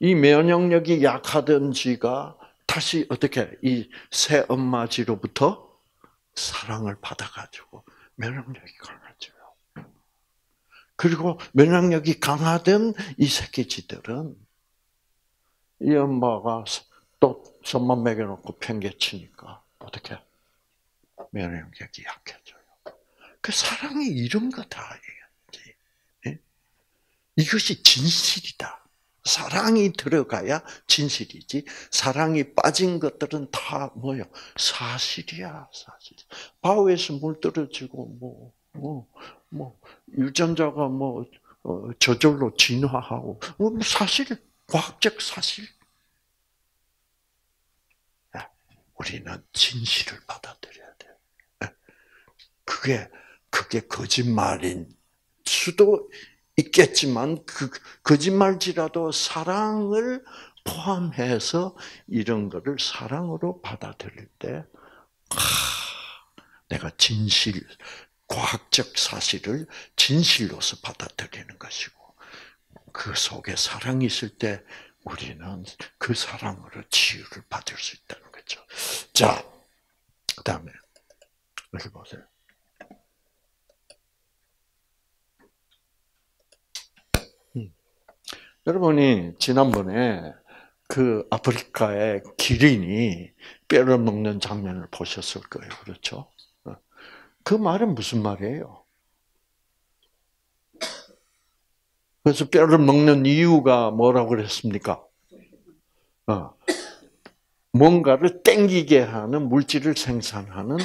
이 면역력이 약하던 지가 다시 어떻게 이 새 엄마지로부터 사랑을 받아가지고 면역력이 강해져요. 그리고 면역력이 강하던 이 새끼지들은 이 엄마가 또 손만 매겨놓고 팽개치니까 어떻게 면역력이 약해져요. 그 사랑이 이런 거다. 예? 이것이 진실이다. 사랑이 들어가야 진실이지. 사랑이 빠진 것들은 다 뭐요? 사실이야, 사실. 바위에서 물 떨어지고 뭐, 뭐, 뭐 유전자가 뭐 어, 저절로 진화하고 뭐 사실, 과학적 사실. 우리는 진실을 받아들여야 돼. 그게 그게 거짓말인 수도 있겠지만 그 거짓말지라도 사랑을 포함해서 이런 거를 사랑으로 받아들일 때 아, 내가 진실 과학적 사실을 진실로서 받아들이는 것이고 그 속에 사랑이 있을 때 우리는 그 사랑으로 치유를 받을 수 있다는 거죠. 자, 그다음에 여기 보세요. 여러분이 지난번에 그 아프리카의 기린이 뼈를 먹는 장면을 보셨을 거예요. 그렇죠? 어. 그 말은 무슨 말이에요? 그래서 뼈를 먹는 이유가 뭐라고 그랬습니까? 어. 뭔가를 땡기게 하는 물질을 생산하는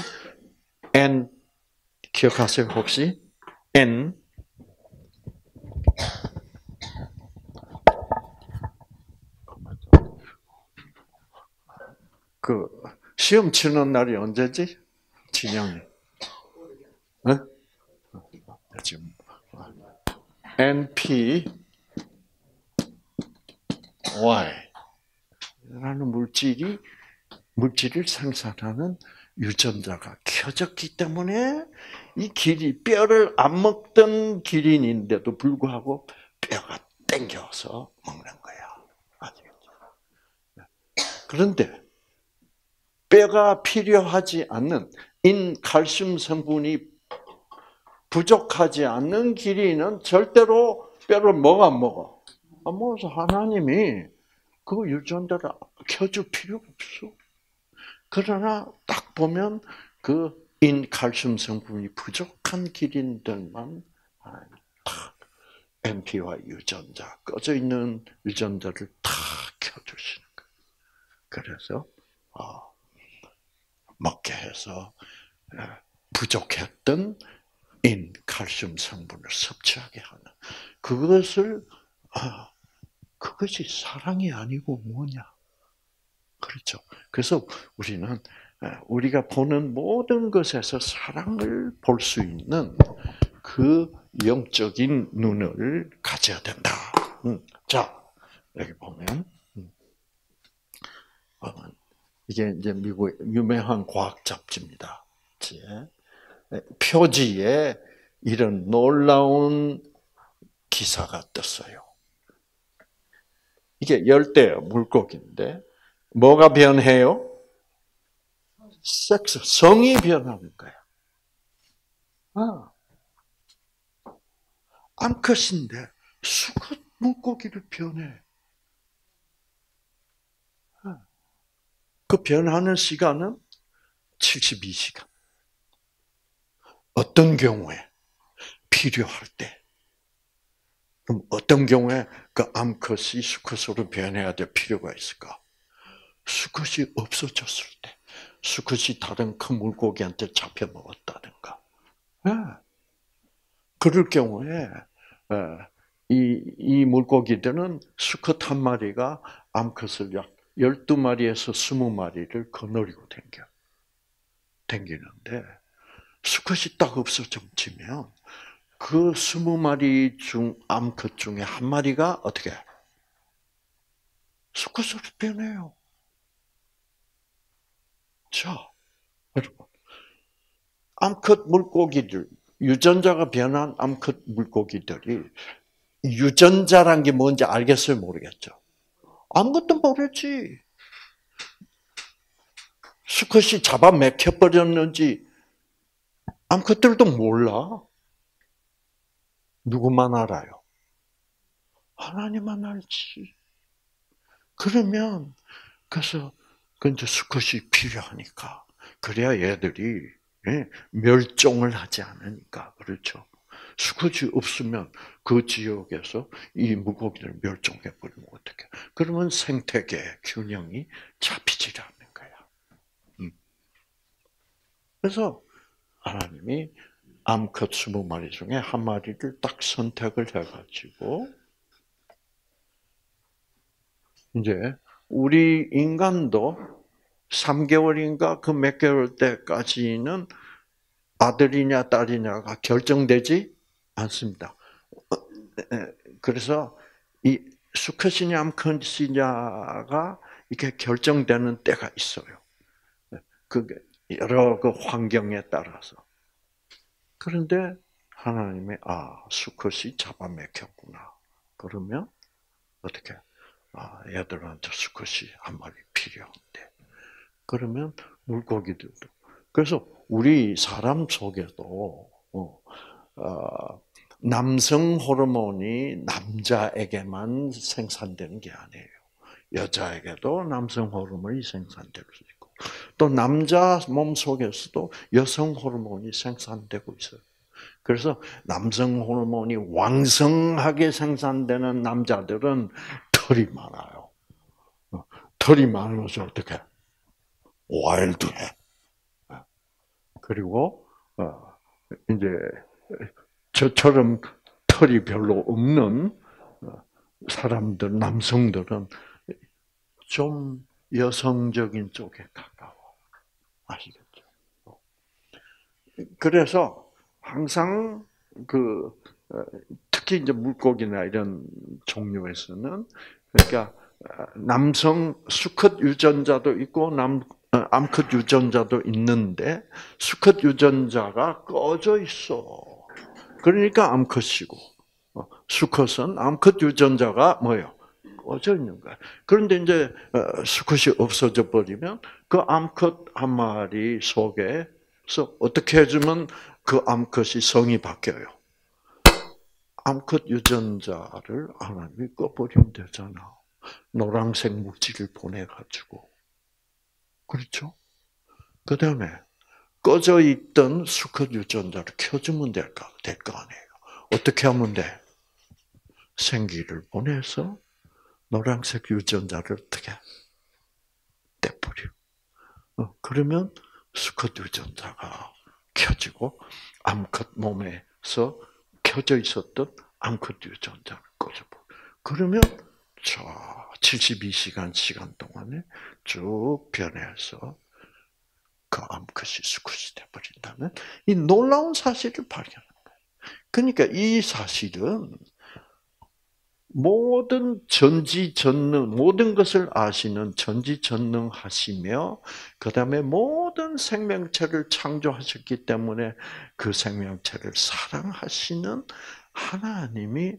N 기억하세요 혹시? N 그 시험 치는 날이 언제지? 진영이. 어? 지금 NP Y 라는 물질이 물질을 생산하는 유전자가 켜졌기 때문에 이 길이 뼈를 안 먹던 기린인데도 불구하고 뼈가 땡겨서 먹는 거야. 아시겠죠? 그런데 뼈가 필요하지 않는 인칼슘 성분이 부족하지 않는 기린은 절대로 뼈를 안 먹어. 안 먹어서 하나님이 그 유전자를 켜줄 필요가 없어. 그러나 딱 보면 그 인칼슘 성분이 부족한 기린들만 탁 MP와 유전자 꺼져 있는 유전자를 탁 켜주시는 거예요. 그래서 아, 먹게 해서 예, 부족했던 인 칼슘 성분을 섭취하게 하는 그것을 아, 그것이 사랑이 아니고 뭐냐? 그렇죠. 그래서 우리는 예, 우리가 보는 모든 것에서 사랑을 볼 수 있는 그 영적인 눈을 가져야 된다. 음, 자, 여기 보면 음. 어, 이게 이제 미국 유명한 과학 잡지입니다. 표지에 이런 놀라운 기사가 떴어요. 이게 열대 물고기인데 뭐가 변해요? 섹스, 성이 변하는 거야. 아. 암컷인데 수컷 물고기를 변해. 그 변하는 시간은 72시간. 어떤 경우에 필요할 때. 그럼 어떤 경우에 그 암컷이 수컷으로 변해야 될 필요가 있을까? 수컷이 없어졌을 때. 수컷이 다른 큰 물고기한테 잡혀 먹었다든가. 네. 그럴 경우에 이, 이 물고기들은 수컷 한 마리가 암컷을 약 12마리에서 20마리를 거느리고 댕겨. 댕기는데, 수컷이 딱 없어지면, 그 20마리 중, 암컷 중에 한 마리가 어떻게? 수컷으로 변해요. 자, 여러분. 암컷 물고기들, 유전자가 변한 암컷 물고기들이 유전자란 게 뭔지 알겠어요? 모르겠죠? 아무것도 모르지. 수컷이 잡아 맥혀버렸는지 암컷들도 몰라. 누구만 알아요? 하나님만 알지. 그러면 그래서 그 이제 수컷이 필요하니까 그래야 얘들이 예, 멸종을 하지 않으니까 그렇죠. 수컷이 없으면 그 지역에서 이 물고기를 멸종해 버리면 어떡해? 그러면 생태계 균형이 잡히질 않는 거야. 음. 그래서 하나님이 암컷 스무 마리 중에 한 마리를 딱 선택을 해가지고 이제 우리 인간도 3개월인가 그 몇 개월 때까지는 아들이냐 딸이냐가 결정되지 않습니다. 그래서 이 수컷이냐 암컷이냐가 이렇게 결정되는 때가 있어요. 그게 여러 그 환경에 따라서. 그런데 하나님의 아 수컷이 잡아먹혔구나. 그러면 어떻게? 아 얘들한테 수컷이 한 마리 필요한데. 그러면 물고기들도. 그래서 우리 사람 속에도 어, 어, 남성 호르몬이 남자에게만 생산되는 게 아니에요. 여자에게도 남성 호르몬이 생산될 수 있고, 또 남자 몸 속에서도 여성 호르몬이 생산되고 있어요. 그래서 남성 호르몬이 왕성하게 생산되는 남자들은 털이 많아요. 어, 털이 많아서 어떻게? 와일드해. 그리고 어, 이제 저처럼 털이 별로 없는 어, 사람들, 남성들은 좀 여성적인 쪽에 가까워. 아시겠죠? 그래서 항상 그 어, 특히 이제 물고기나 이런 종류에서는 그러니까 어, 남성 수컷 유전자도 있고 남 암컷 유전자도 있는데 수컷 유전자가 꺼져 있어. 그러니까 암컷이고 어, 수컷은 암컷 유전자가 뭐요? 꺼져 있는 거야. 그런데 이제 어, 수컷이 없어져 버리면 그 암컷 한 마리 속에서 어떻게 해주면 그 암컷이 성이 바뀌어요. 암컷 유전자를 하나님이 꺼버리면 되잖아. 노란색 물질을 보내가지고. 그렇죠? 그 다음에 꺼져 있던 수컷 유전자를 켜주면 될까? 될 거 아니에요. 어떻게 하면 돼? 생기를 보내서 노란색 유전자를 어떻게 떼버려. 어, 그러면 수컷 유전자가 켜지고 암컷 몸에서 켜져 있었던 암컷 유전자를 꺼져버려. 그러면 저 72시간 시간 동안에 쭉 변해서 그 암컷이 수컷이 돼버린다는 이 놀라운 사실을 발견한 거예요. 그러니까 이 사실은 모든 전지전능, 모든 것을 아시는 전지전능하시며, 그 다음에 모든 생명체를 창조하셨기 때문에 그 생명체를 사랑하시는 하나님이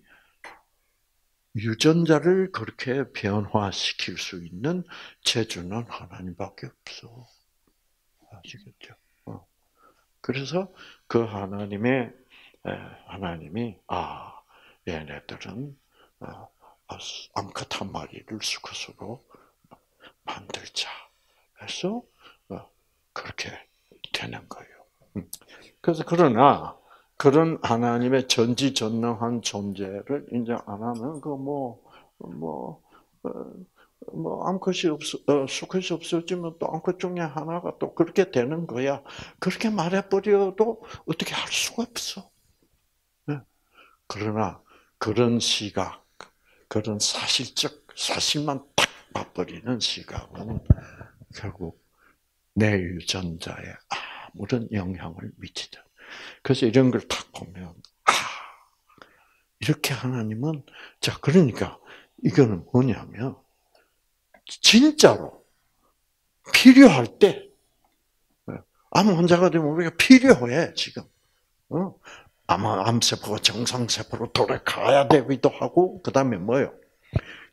유전자를 그렇게 변화시킬 수 있는 재주는 하나님밖에 없어. 아시겠죠? 어. 그래서 그 하나님의 하나님이 아 얘네들은 어, 암컷 한 마리를 수컷으로 만들자. 그래서 어, 그렇게 되는 거예요. 음. 그래서 그러나 그런 하나님의 전지전능한 존재를 인정 안 하면 그뭐뭐 뭐, 뭐 암컷이 없어 어, 수컷이 없어지면 또 암컷 중에 하나가 또 그렇게 되는 거야. 그렇게 말해버려도 어떻게 할 수가 없어. 네. 그러나 그런 시각, 그런 사실적 사실만 딱 봐버리는 시각은 결국 내 유전자에 아무런 영향을 미치지. 그래서 이런 걸 딱 보면 아 이렇게 하나님은 자 그러니까 이거는 뭐냐면 진짜로 필요할 때 암 환자가 되면 우리가 필요해 지금. 어? 아마 암세포가 정상세포로 돌아가야 되기도 하고 그 다음에 뭐요?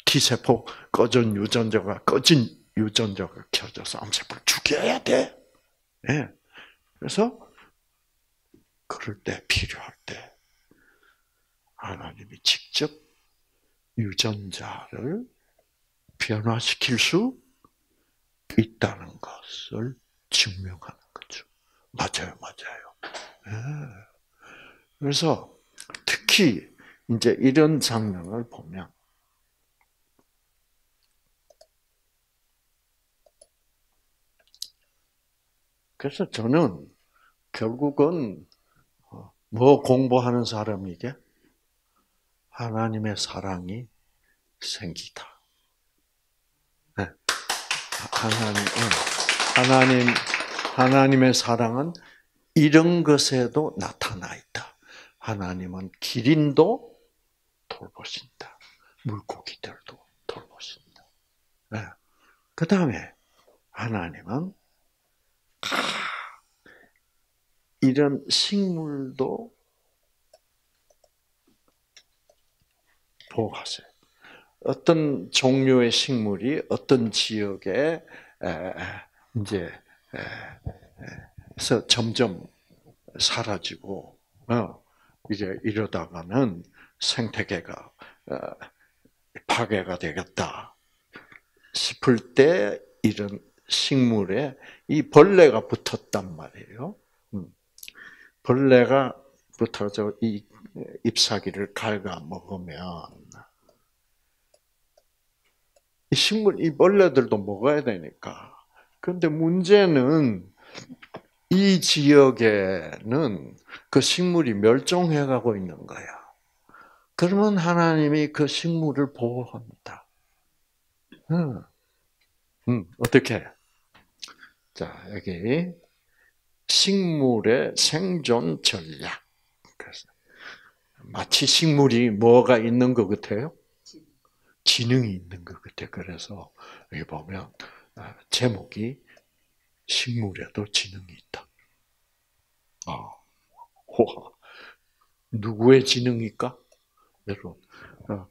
T세포 꺼진 유전자가 꺼진 유전자가 켜져서 암세포를 죽여야 돼. 네. 그래서 그럴 때 필요할 때 하나님이 직접 유전자를 변화시킬 수 있다는 것을 증명하는 거죠. 맞아요, 맞아요. 네. 그래서 특히 이제 이런 장면을 보면 그래서 저는 결국은 어, 뭐 공부하는 사람에게 하나님의 사랑이 생기다. 네. 하나님, 하나님, 하나님의 사랑은 이런 것에도 나타나 있다. 하나님은 기린도 돌보신다. 물고기들도 돌보신다. 네. 그 다음에 하나님은 이런 식물도 보호하세요. 어떤 종류의 식물이 어떤 지역에 이제 서 점점 사라지고 어, 이제 이러다가는 생태계가 어, 파괴가 되겠다 싶을 때 이런 식물에 이 벌레가 붙었단 말이에요. 음. 벌레가 붙어서 이 잎사귀를 갉아 먹으면 이 식물, 이 벌레들도 먹어야 되니까. 그런데 문제는 이 지역에는 그 식물이 멸종해 가고 있는 거야. 그러면 하나님이 그 식물을 보호합니다. 음, 음 어떻게? 자, 여기 식물의 생존 전략. 마치 식물이 뭐가 있는 것 같아요? 지능이 있는 것 같아요. 그래서 여기 보면 아, 제목이 식물에도 지능이 있다. 아, 와, 누구의 지능일까? 여러분, 어,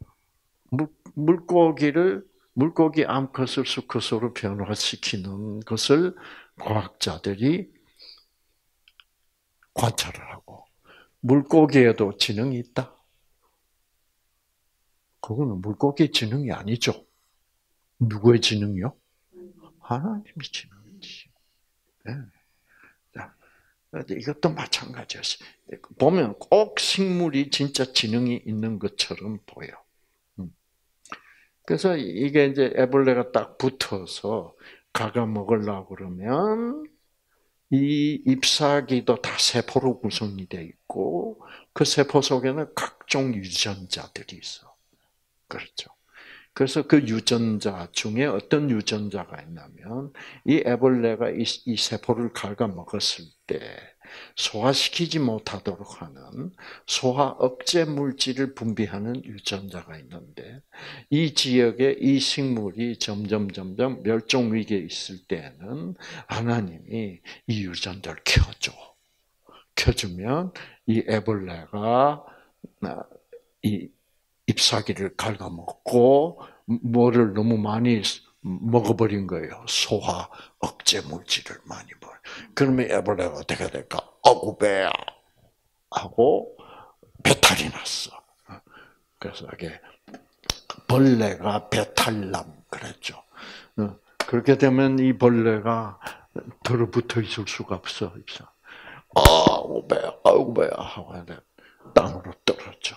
물고기를 물고기 암컷을 수컷으로 변화시키는 것을 과학자들이 관찰을 하고 물고기에도 지능이 있다. 그거는 물고기 지능이 아니죠. 누구의 지능이요? 하나님의 지능이지. 네. 이것도 마찬가지였 보면 꼭 식물이 진짜 지능이 있는 것처럼 보여. 그래서 이게 이제 애벌레가 딱 붙어서 가가 먹으려고 그러면 이 잎사귀도 다 세포로 구성이 되어 있고 그 세포 속에는 각종 유전자들이 있어. 그렇죠. 그래서 그 유전자 중에 어떤 유전자가 있냐면 이 애벌레가 이, 이 세포를 갉아먹었을 때 소화시키지 못하도록 하는 소화 억제 물질을 분비하는 유전자가 있는데 이 지역에 이 식물이 점점 점점 멸종 위기에 있을 때는 하나님이 이 유전자를 켜줘. 켜주면 이 애벌레가 이 잎사귀를 갉아먹고 뭐를 너무 많이 먹어버린 거예요. 소화 억제 물질을 많이 먹어. 그러면 애벌레가 어떻게 될까? 어구 배야 하고 배탈이 났어. 그래서 이게 벌레가 배탈남 그랬죠. 어, 그렇게 되면 이 벌레가 들어붙어 있을 수가 없어. 아우 배야, 아우 배야 하고 땅으로 떨어져.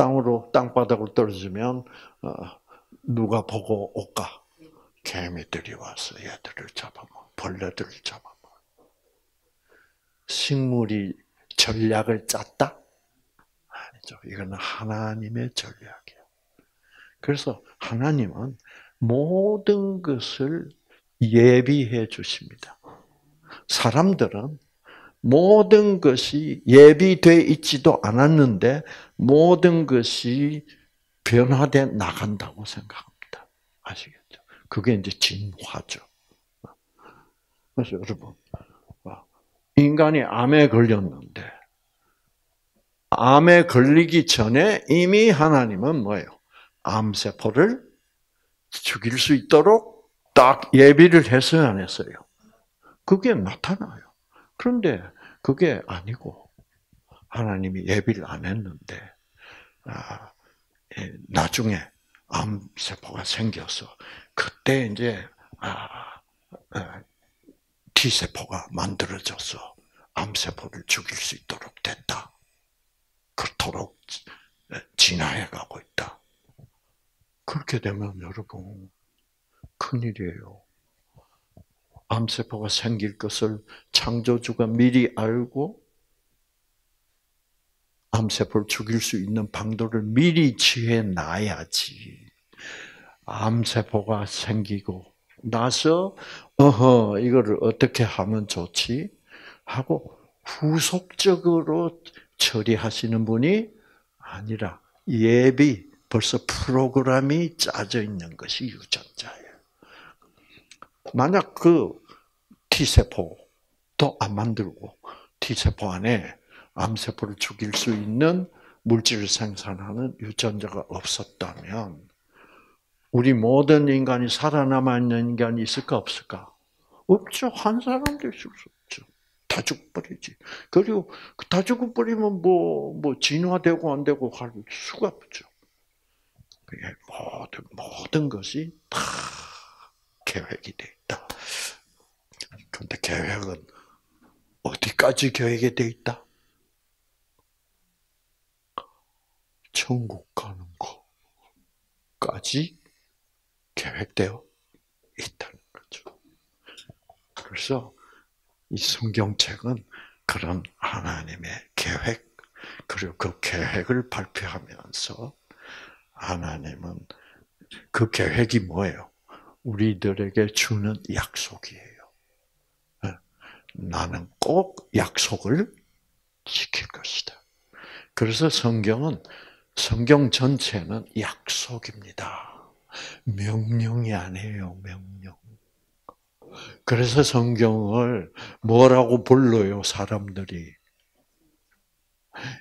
땅으로 땅바닥으로 떨어지면 어, 누가 보고 올까? 개미들이 와서 얘들을 잡아먹, 벌레들을 잡아먹. 식물이 전략을 짰다? 아니죠. 이거는 하나님의 전략이에요. 그래서 하나님은 모든 것을 예비해 주십니다. 사람들은 모든 것이 예비돼 있지도 않았는데 모든 것이 변화돼 나간다고 생각합니다. 아시겠죠? 그게 이제 진화죠. 그래서 여러분, 인간이 암에 걸렸는데, 암에 걸리기 전에 이미 하나님은 뭐예요? 암세포를 죽일 수 있도록 딱 예비를 했어요, 안 했어요? 그게 나타나요. 그런데 그게 아니고, 하나님이 예비를 안 했는데, 아, 예, 나중에 암 세포가 생겨서 그때 이제 아, 아, T세포가 만들어져서 암 세포를 죽일 수 있도록 됐다. 그토록 진화해 가고 있다. 그렇게 되면 여러분 큰일이에요. 암세포가 생길 것을 창조주가 미리 알고 암세포를 죽일 수 있는 방도를 미리 취해 놔야지. 암세포가 생기고 나서 어허 이거를 어떻게 하면 좋지 하고 후속적으로 처리하시는 분이 아니라 예비 벌써 프로그램이 짜져 있는 것이 유전자예요. 만약 그 T세포도 안 만들고 T세포 안에 암세포를 죽일 수 있는 물질을 생산하는 유전자가 없었다면 우리 모든 인간이 살아남아 있는 인간이 있을까 없을까? 없죠. 한 사람도 있을 수 없죠. 다 죽어버리지. 그리고 다 죽어버리면 뭐, 뭐, 진화되고 안 되고 할 수가 없죠. 모든, 모든 것이 다 계획이 돼 있다. 근데 계획은 어디까지 계획이 돼 있다? 천국 가는 거까지 계획되어 있다는 거죠. 그래서 이 성경책은 그런 하나님의 계획, 그리고 그 계획을 발표하면서 하나님은 그 계획이 뭐예요? 우리들에게 주는 약속이에요. 예. 나는 꼭 약속을 지킬 것이다. 그래서 성경은 성경 전체는 약속입니다. 명령이 아니에요, 명령. 그래서 성경을 뭐라고 불러요, 사람들이?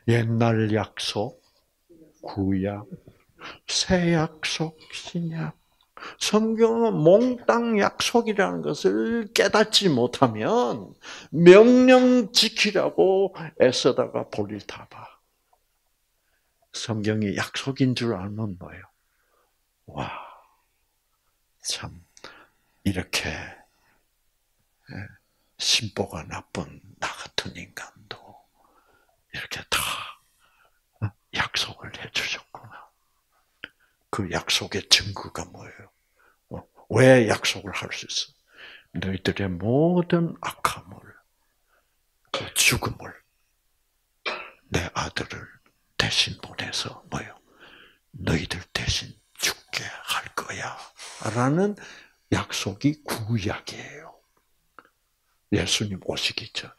옛날 약속, 구약, 새 약속, 신약. 성경은 몽땅 약속이라는 것을 깨닫지 못하면 명령 지키라고 애써다가 볼일 다 봐. 성경이 약속인 줄 알면 뭐예요? 와, 참, 이렇게 심보가 나쁜 나 같은 인간도 이렇게 다 어, 약속을 해주셨구나. 그 약속의 증거가 뭐예요? 어, 왜 약속을 할 수 있어? 너희들의 모든 악함을, 그 죽음을 내 아들을 대신 보내서 뭐요? 너희들 대신 죽게 할 거야. 라는 약속이 구약이에요. 예수님 오시기 전에.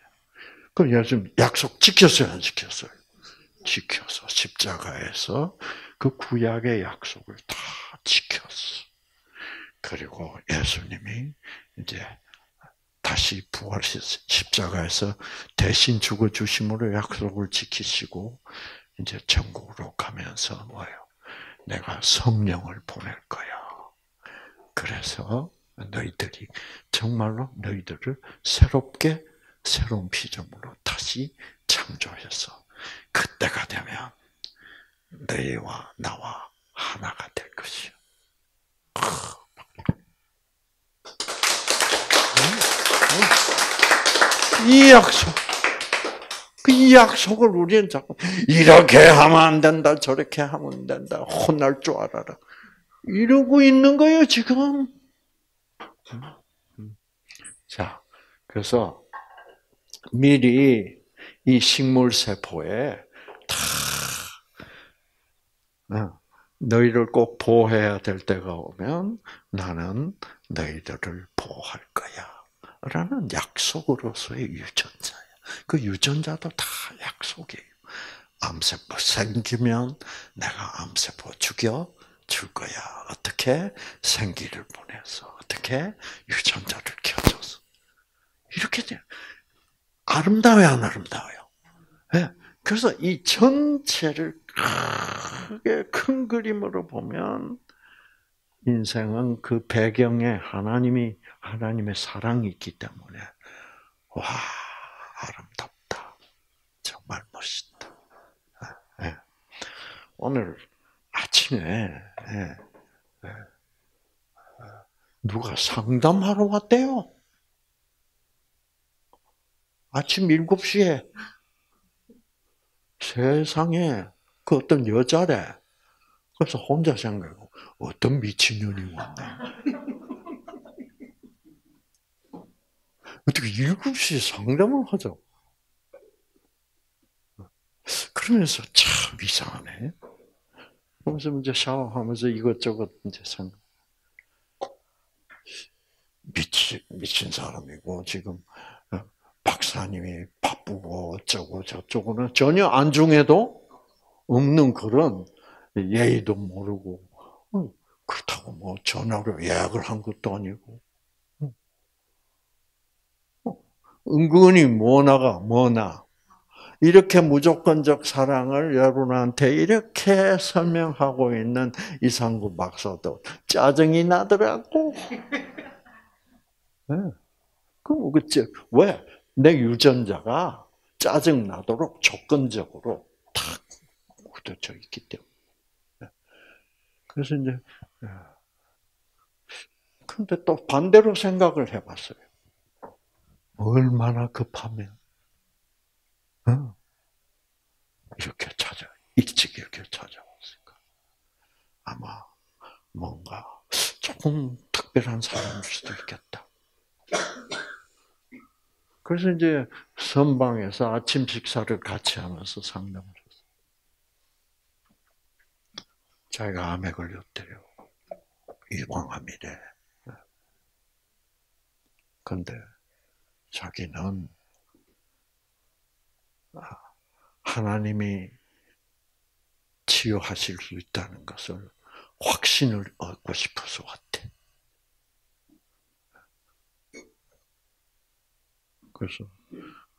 그 예수님 약속 지켰어요, 안 지켰어요? 지켜서 십자가에서 그 구약의 약속을 다 지켰어. 그리고 예수님이 이제 다시 부활시 십자가에서 대신 죽어 주심으로 약속을 지키시고 이제 천국으로 가면서 뭐예요? 내가 성령을 보낼 거야. 그래서 너희들이 정말로 너희들을 새롭게 새로운 피조물로 다시 창조해서 그때가 되면 너희와 나와 하나가 될 것이요. 이 약속, 그 약속을 우리는 자꾸 이렇게 하면 안 된다, 저렇게 하면 안 된다, 혼날 줄 알아라. 이러고 있는 거예요, 지금. 자, 그래서 미리 이 식물 세포에 다 어, 너희를 꼭 보호해야 될 때가 오면 나는 너희들을 보호할 거야. 라는 약속으로서의 유전자야. 그 유전자도 다 약속이에요. 암세포 생기면 내가 암세포 죽여 줄 거야. 어떻게? 생기를 보내서. 어떻게? 유전자를 켜줘서. 이렇게 돼. 아름다워요, 안 아름다워요? 네. 그래서 이 전체를 크게 큰 그림으로 보면 인생은 그 배경에 하나님이 하나님의 사랑이 있기 때문에 와 아름답다 정말 멋있다 네. 오늘 아침에 네. 누가 상담하러 왔대요. 아침 7시에 세상에 그 어떤 여자래. 그래서 혼자 생각하고 어떤 미친년이 왔나. 어떻게 7시에 상담을 하죠? 그러면서 참 이상하네. 그래서 이제 샤워하면서 이것저것 이제 생각. 미친, 미친 사람이고, 지금, 어, 박사님이 바쁘고, 어쩌고 저쩌고는 전혀 안중에도 없는 그런 예의도 모르고, 어, 그렇다고 뭐 전화로 예약을 한 것도 아니고, 어, 은근히 뭐나가 뭐나. 이렇게 무조건적 사랑을 여러분한테 이렇게 설명하고 있는 이상구 박사도 짜증이 나더라고. 네. 그럼 그치 왜? 내 유전자가 짜증 나도록 조건적으로 탁 굳어져 있기 때문에. 네. 그래서 이제 예. 근데 또 반대로 생각을 해봤어요. 얼마나 급하면 어? 이렇게 찾아 일찍 이렇게 찾아왔을까? 아마 뭔가 조금 특별한 사람일 수도 있겠다. 그래서 이제 선방에서 아침 식사를 같이 하면서 상담을 했어요. 자기가 암에 걸렸대요. 이광암이래. 근데 자기는 하나님이 치유하실 수 있다는 것을 확신을 얻고 싶어서 왔대. 그래서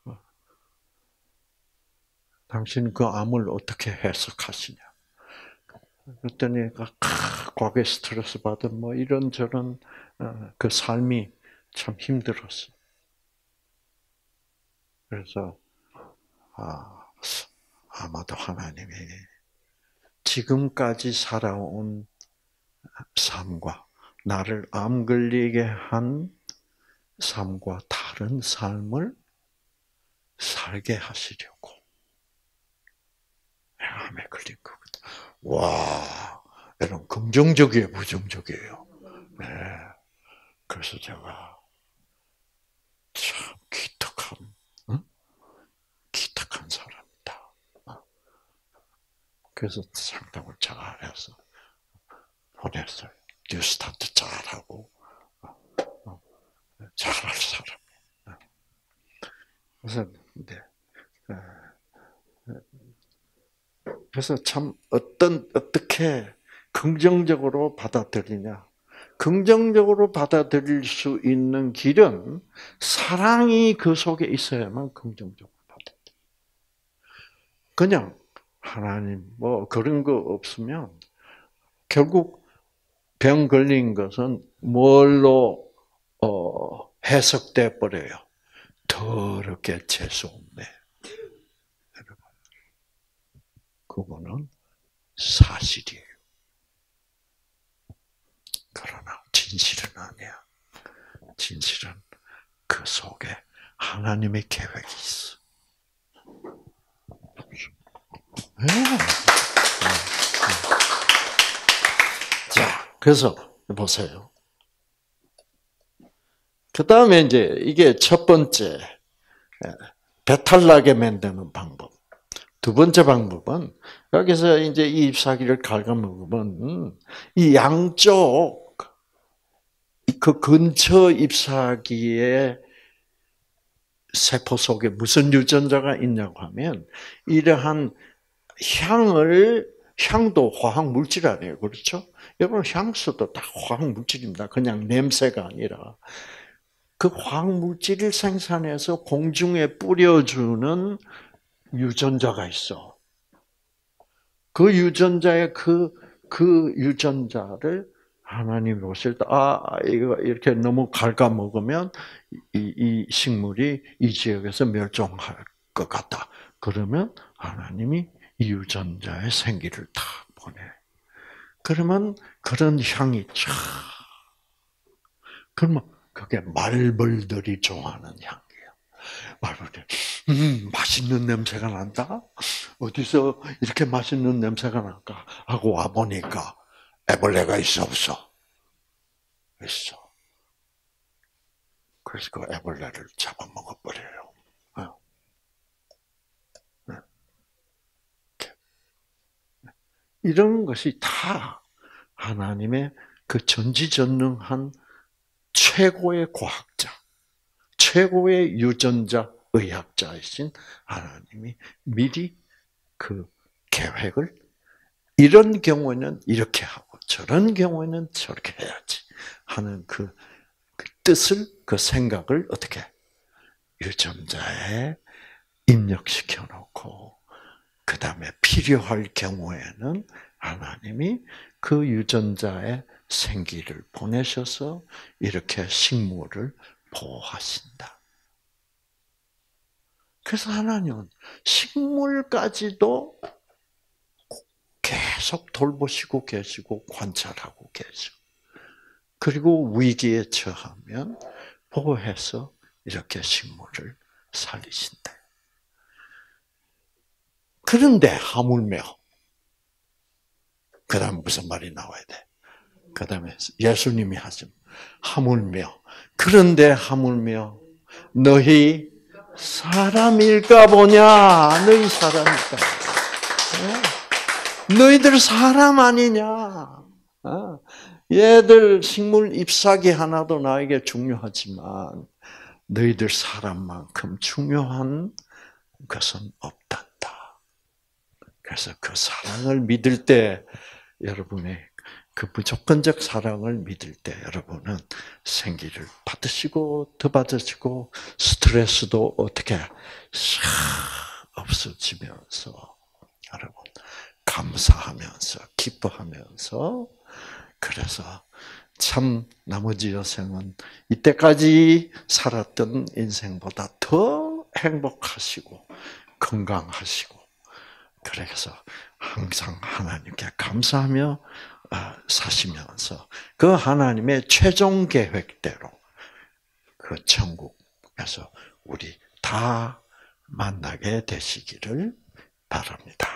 어, 당신 그 암을 어떻게 해석하시냐? 그랬더니 과거에 스트레스 받은 뭐 이런 저런 어, 그 삶이 참 힘들었어. 그래서 아 아마도 하나님이 지금까지 살아온 삶과 나를 암 걸리게 한 삶과 다른 삶을 살게 하시려고 암에 걸린 거거든. 와, 여러분 긍정적이에요, 부정적이에요. 네. 그래서 제가 참 기특한, 응? 기특한 사람이다. 그래서 상담을 잘해서 보냈어요. 뉴스타트 잘하고 잘할 사람. 그래서 네. 그래서 참 어떤 어떻게 긍정적으로 받아들이냐. 긍정적으로 받아들일 수 있는 길은 사랑이 그 속에 있어야만 긍정적으로 받아들여. 그냥 하나님 뭐 그런 거 없으면 결국 병 걸린 것은 뭘로 어, 해석돼 버려요. 더럽게 재수 없네. 여러분, 그거는 사실이에요. 그러나 진실은 아니야. 진실은 그 속에 하나님의 계획이 있어. 네. 자, 그래서 보세요. 그 다음에 이제 이게 첫 번째 예, 배탈나게 만드는 방법. 두 번째 방법은 여기서 이제 이 잎사귀를 갉아먹으면 이 양쪽 그 근처 잎사귀의 세포 속에 무슨 유전자가 있냐고 하면 이러한 향을 향도 화학 물질 아니에요, 그렇죠? 여러분 향수도 다 화학 물질입니다. 그냥 냄새가 아니라 그 화학 물질을 생산해서 공중에 뿌려주는 유전자가 있어. 그 유전자의 그, 그 유전자를 하나님이 보실 때, 아, 이거 이렇게 너무 갉아먹으면 이, 이 식물이 이 지역에서 멸종할 것 같다. 그러면 하나님이 이 유전자의 생기를 다 보내. 그러면 그런 향이 쫙. 그러면 그게 말벌들이 좋아하는 향이에요. 말벌들, 음, 맛있는 냄새가 난다? 어디서 이렇게 맛있는 냄새가 날까? 하고 와보니까 애벌레가 있어, 없어? 있어. 그래서 그 애벌레를 잡아먹어버려요. 어. 네. 이런 것이 다 하나님의 그 전지전능한 최고의 과학자, 최고의 유전자 의학자이신 하나님이 미리 그 계획을 이런 경우에는 이렇게 하고 저런 경우에는 저렇게 해야지 하는 그, 그 뜻을 그 생각을 어떻게 유전자에 입력시켜 놓고 그 다음에 필요할 경우에는 하나님이 그 유전자에 생기를 보내셔서 이렇게 식물을 보호하신다. 그래서 하나님은 식물까지도 계속 돌보시고 계시고 관찰하고 계시고 그리고 위기에 처하면 보호해서 이렇게 식물을 살리신다. 그런데 하물며 그 다음 무슨 말이 나와야 돼? 그 다음에 예수님이 하신 하물며 그런데 하물며 너희 사람일까 보냐 너희 사람일까 네. 너희들 사람 아니냐 어. 얘들 식물 잎사귀 하나도 나에게 중요하지만 너희들 사람만큼 중요한 것은 없단다. 그래서 그 사랑을 믿을 때 여러분의 그 무조건적 사랑을 믿을 때 여러분은 생기를 받으시고 더 받으시고 스트레스도 어떻게 싹 없어지면서 여러분 감사하면서 기뻐하면서 그래서 참 나머지 여생은 이때까지 살았던 인생보다 더 행복하시고 건강하시고 그래서 항상 하나님께 감사하며 어, 사시면서 그 하나님의 최종 계획대로 그 천국에서 우리 다 만나게 되시기를 바랍니다.